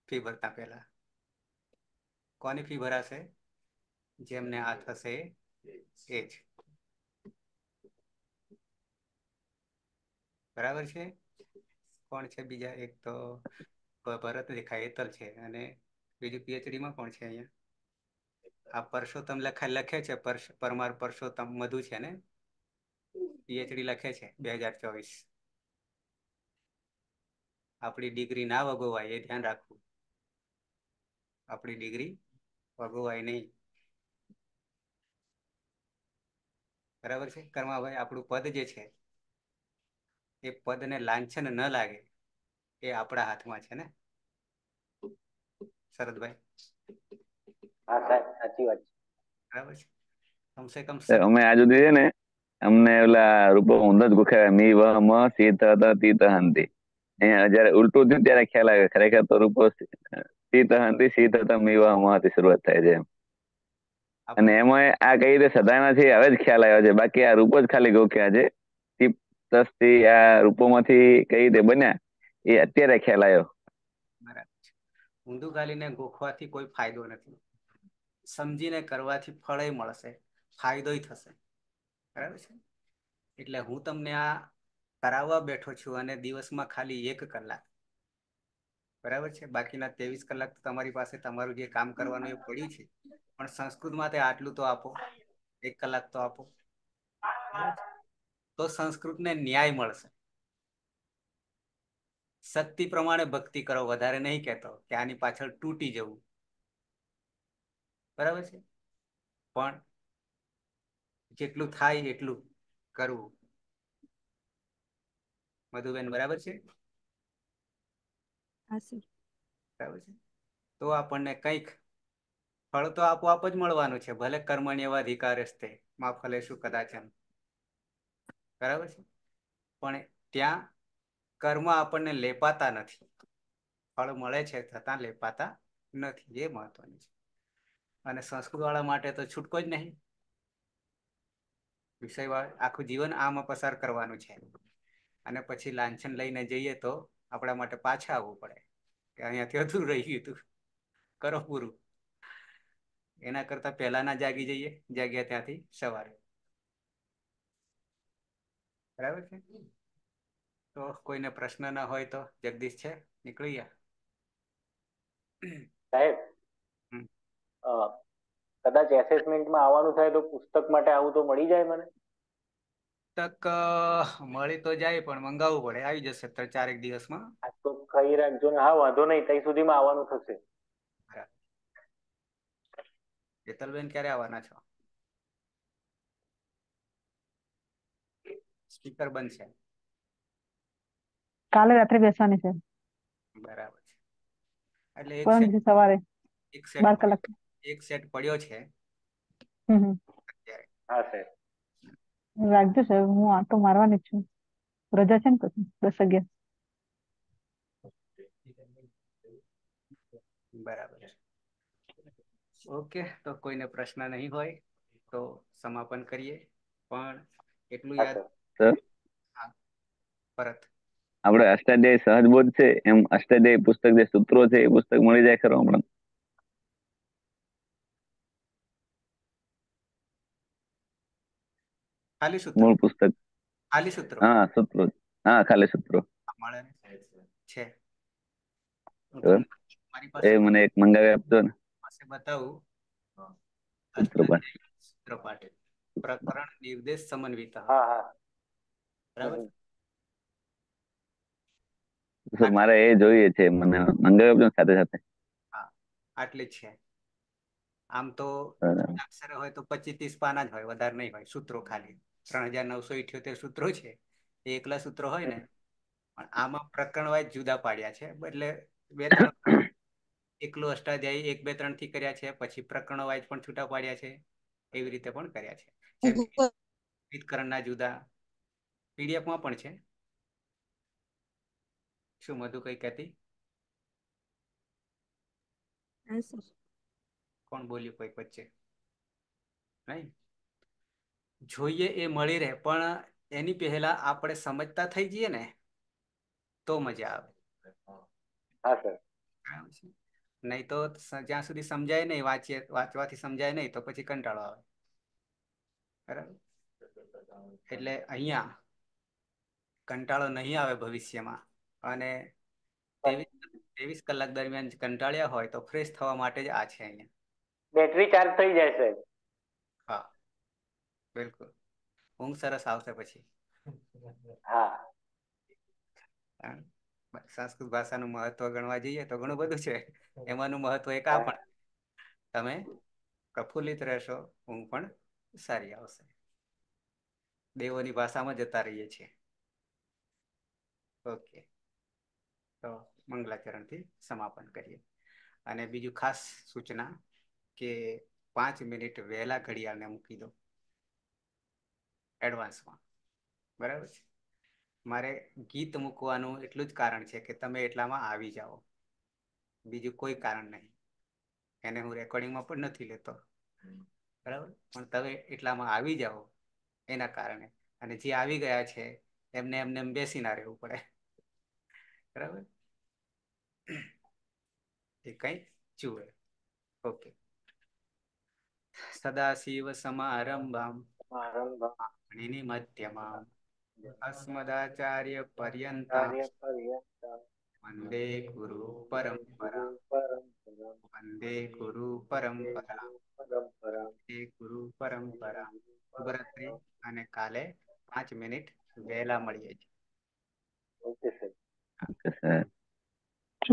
ફી ભરતા પહેલા. કોની ફી ભરાશે? જેમને આ થશે એ જ. બરાબર છે? કોણ છે બીજા? એક તો ભરત દેખાય એતલ છે અને બીજું PhD માં કોણ છે અહીંયા? આ પરસોત્તમ લખા, લખે છે પરમાર પરસોત્તમ મધુ છે ને? પીએચડી લખે છે, બે હજાર ચોવીસ. આપણી ડિગ્રી ના વગોવાય, એ ધ્યાન રાખવું. આપણી ડિગ્રી વગોવાય નહીં. બરાબર છે? કર્માભાઈ, આપણું પદ જે છે, એ પદને લાંછન ન લાગે, એ આપણા હાથમાં છે ને? શરદભાઈ? હા સાહેબ સાચી વાત બરાબર છે. કમસે કમ અમે આ છે ને અમને ઓલા રૂપો ઊંધા જ ગુખાવ્યા. મી વ મ સીત ત તીત હંતિ અહીંયા જયારે ઉલટું થયું ત્યારે ખ્યાલ આવે ખરેખર તો રૂપો સીત હંતિ સીત ત મી વ મ થી શરૂઆત થાય છે એમ. અને એમાં આ કઈ રીતે સદાના છે હવે જ ખ્યાલ આવ્યો છે. બાકી આ રૂપો જ ખાલી ગોખ્યા છે. તસ્થી આ રૂપોમાંથી કઈ રીતે બન્યા એ અત્યારે ખ્યાલ આવ્યો. ઊંધું ગાલીને ગોખવાથી કોઈ ફાયદો નથી. સમજીને કરવાથી ફળે મળશે, ફાયદોય થશે. બરાબર છે? એટલે હું તમને આ કરાવવા બેઠો છું અને દિવસમાં ખાલી એક કલાક. બરાબર છે? બાકીના ત્રેવીસ કલાક તો તમારી પાસે તમારું જે કામ કરવાનું એ પડ્યું છે. પણ સંસ્કૃત માટે આટલું તો આપો. એક કલાક તો આપો? તો સંસ્કૃતને ન્યાય મળશે. શક્તિ પ્રમાણે ભક્તિ કરો વધારે નહીં કહેતો કે આની પાછળ તૂટી જવું. બરાબર છે? પણ જેટલું થાય એટલું કરવું. મધુબેન બરાબર છે? બરાબર છે? તો આપણને કંઈક ફળ તો આપોઆપ જ મળવાનું છે ભલે કર્મણ્યવાધિકાર એવા અધિકાર તે માં ફલે શું કદાચન બરાબર છે? પણ ત્યાં કર્મ આપણને લેપાતા નથી. ફળ મળે છે છતાં લેપાતા નથી. એ મહત્વનું છે. અને સંસ્કૃત વાળા માટે તો છૂટકો જ નહીં. વિષય આખું જીવન આમાં પસાર કરવાનું છે. અને પછી લાંછન લઈને જઈએ તો આપણા માટે પાછા આવવું પડે. કે અહીંયાથી અધૂરું રહી ગયું હતું. કરો પૂરું. એના કરતા પહેલા ના જાગી જઈએ. જાગ્યા ત્યાંથી સવારે. બરાબર છે? તો કોઈને પ્રશ્ન ના હોય તો જગદીશ છે નીકળી ગયા. સાહેબ કદાચ એસેસમેન્ટમાં આવવાનું થાય તો પુસ્તક માટે આવું તો મળી જાય મને? પુસ્તક મળી તો જાય પણ મંગાવવું પડે આવી જશે ત્રણ ચારેક દિવસમાં. આ તો કહી રાખજો ને હા વાંધો નહીં ત્યાં સુધીમાં આવવાનું થશે. હેતલબેન ક્યારે આવવાના છો? સ્પીકર બંધ છે. કાલે રાત્રે બેસવાની છે. બરાબર છે. એટલે એક પરમ સેટ દિવસે સવારે એક સેટ બાર કલાક એક સેટ પડ્યો છે. હમ હમ. અત્યારે. હા સાહેબ. રાખજો સાહેબ હું આટો મારવાની જ છું. રજા છે ને પછી દસ અગિયાર. બરાબર ઓકે તો કોઈને પ્રશ્ન નહીં હોય તો સમાપન કરીએ. પણ એટલું યાદ સર. હા પરત. આપણે અષ્ટાધ્યાય સહજબોધ છે એમ અષ્ટાધ્યાય પુસ્તક જે સૂત્રો છે એ પુસ્તક મળી જાય ખરો હમણાં ખાલી સૂત્રો? મૂળ પુસ્તક. ખાલી સૂત્રો? હા સૂત્રો. હા ખાલી સૂત્રો. મળે છે. એ મને એક મંગાવી આપજો ને. પાસે બતાવું. સૂત્ર સૂત્રપાઠ પ્રકરણ નિર્દેશ સમન્વિત. હા હા. બરાબર? મારે એ જોઈએ છે મને મંગાવી સાથે સાથે. હા આટલી જ છે. આમ તો અક્ષર હોય તો પચીસ ત્રીસ પાના જ હોય વધારે નહીં હોય સૂત્રો ખાલી. ત્રણ હજાર નવસો ઇઠ્યોતેર સૂત્રો છે. એ એકલા સૂત્રો હોય ને પણ આમાં પ્રકરણ વાઇઝ જુદા પાડ્યા છે. એટલે બે ત્રણ એકલું અષ્ટાધ્યાયી એક બે ત્રણથી કર્યા છે પછી પ્રકરણ વાઇઝ પણ છૂટા પાડ્યા છે. એવી રીતે પણ કર્યા છે. વિતકરણના જુદા. પીડીએફમાં પણ છે. શું મધુ કઈ કહેતી? કોણ બોલ્યું કોઈ વચ્ચે? નહીં? જોઈએ એ મળી રહે પણ એની પહેલા આપણે સમજતા થઈ જઈએ ને તો મજા આવે. હા સર. નહીં તો જ્યાં સુધી સમજાય નહીં વાંચીએ વાંચવાથી સમજાય નહીં તો પછી કંટાળો આવે. બરાબર? એટલે અહીંયા કંટાળો નહીં આવે ભવિષ્યમાં. અને ત્રેવીસ ત્રેવીસ કલાક દરમિયાન કંટાળ્યા હોય તો ફ્રેશ થવા માટે જ આ છે અહીંયા. બેટરી ચાર્જ થઈ જાય સાહેબ હા બિલકુલ. ઊંઘ સરસ આવશે પછી. હા. સંસ્કૃત ભાષાનું મહત્વ ગણવા જઈએ તો ઘણું બધું છે. એમાંનું મહત્વ એક આ પણ. તમે પ્રફુલ્લિત રહેશો ઊંઘ પણ સારી આવશે. દેવોની ભાષામાં જતા રહીએ છીએ. ઓકે. તો મંગલાચરણથી સમાપન કરીએ. અને બીજું ખાસ સૂચના કે પાંચ મિનિટ વહેલા ઘડિયાળને મૂકી દો. એડવાન્સમાં. બરાબર છે? મારે ગીત મૂકવાનું એટલું જ કારણ છે કે તમે એટલામાં આવી જાઓ. બીજું કોઈ કારણ નહીં. એને હું રેકોર્ડિંગમાં પણ નથી લેતો. બરાબર? પણ તમે એટલામાં આવી જાઓ એના કારણે. અને જે આવી ગયા છે, એમને એમને બેસી ના રહેવું પડે. બરાબર? એ કઈ જુએ ઓકે. સદાશિવ સમારંભમ. પાણીની મધ્યમાં. અસ્મદાચાર્ય પર્યંત વંદે ગુરુ પરંપરા. વંદે ગુરુ પરંપરા. વંદે ગુરુ પરંપરા. શુભરાત્રી અને કાલે પાંચ મિનિટ વહેલા મળીએ છીએ. Okay sir Haklısın.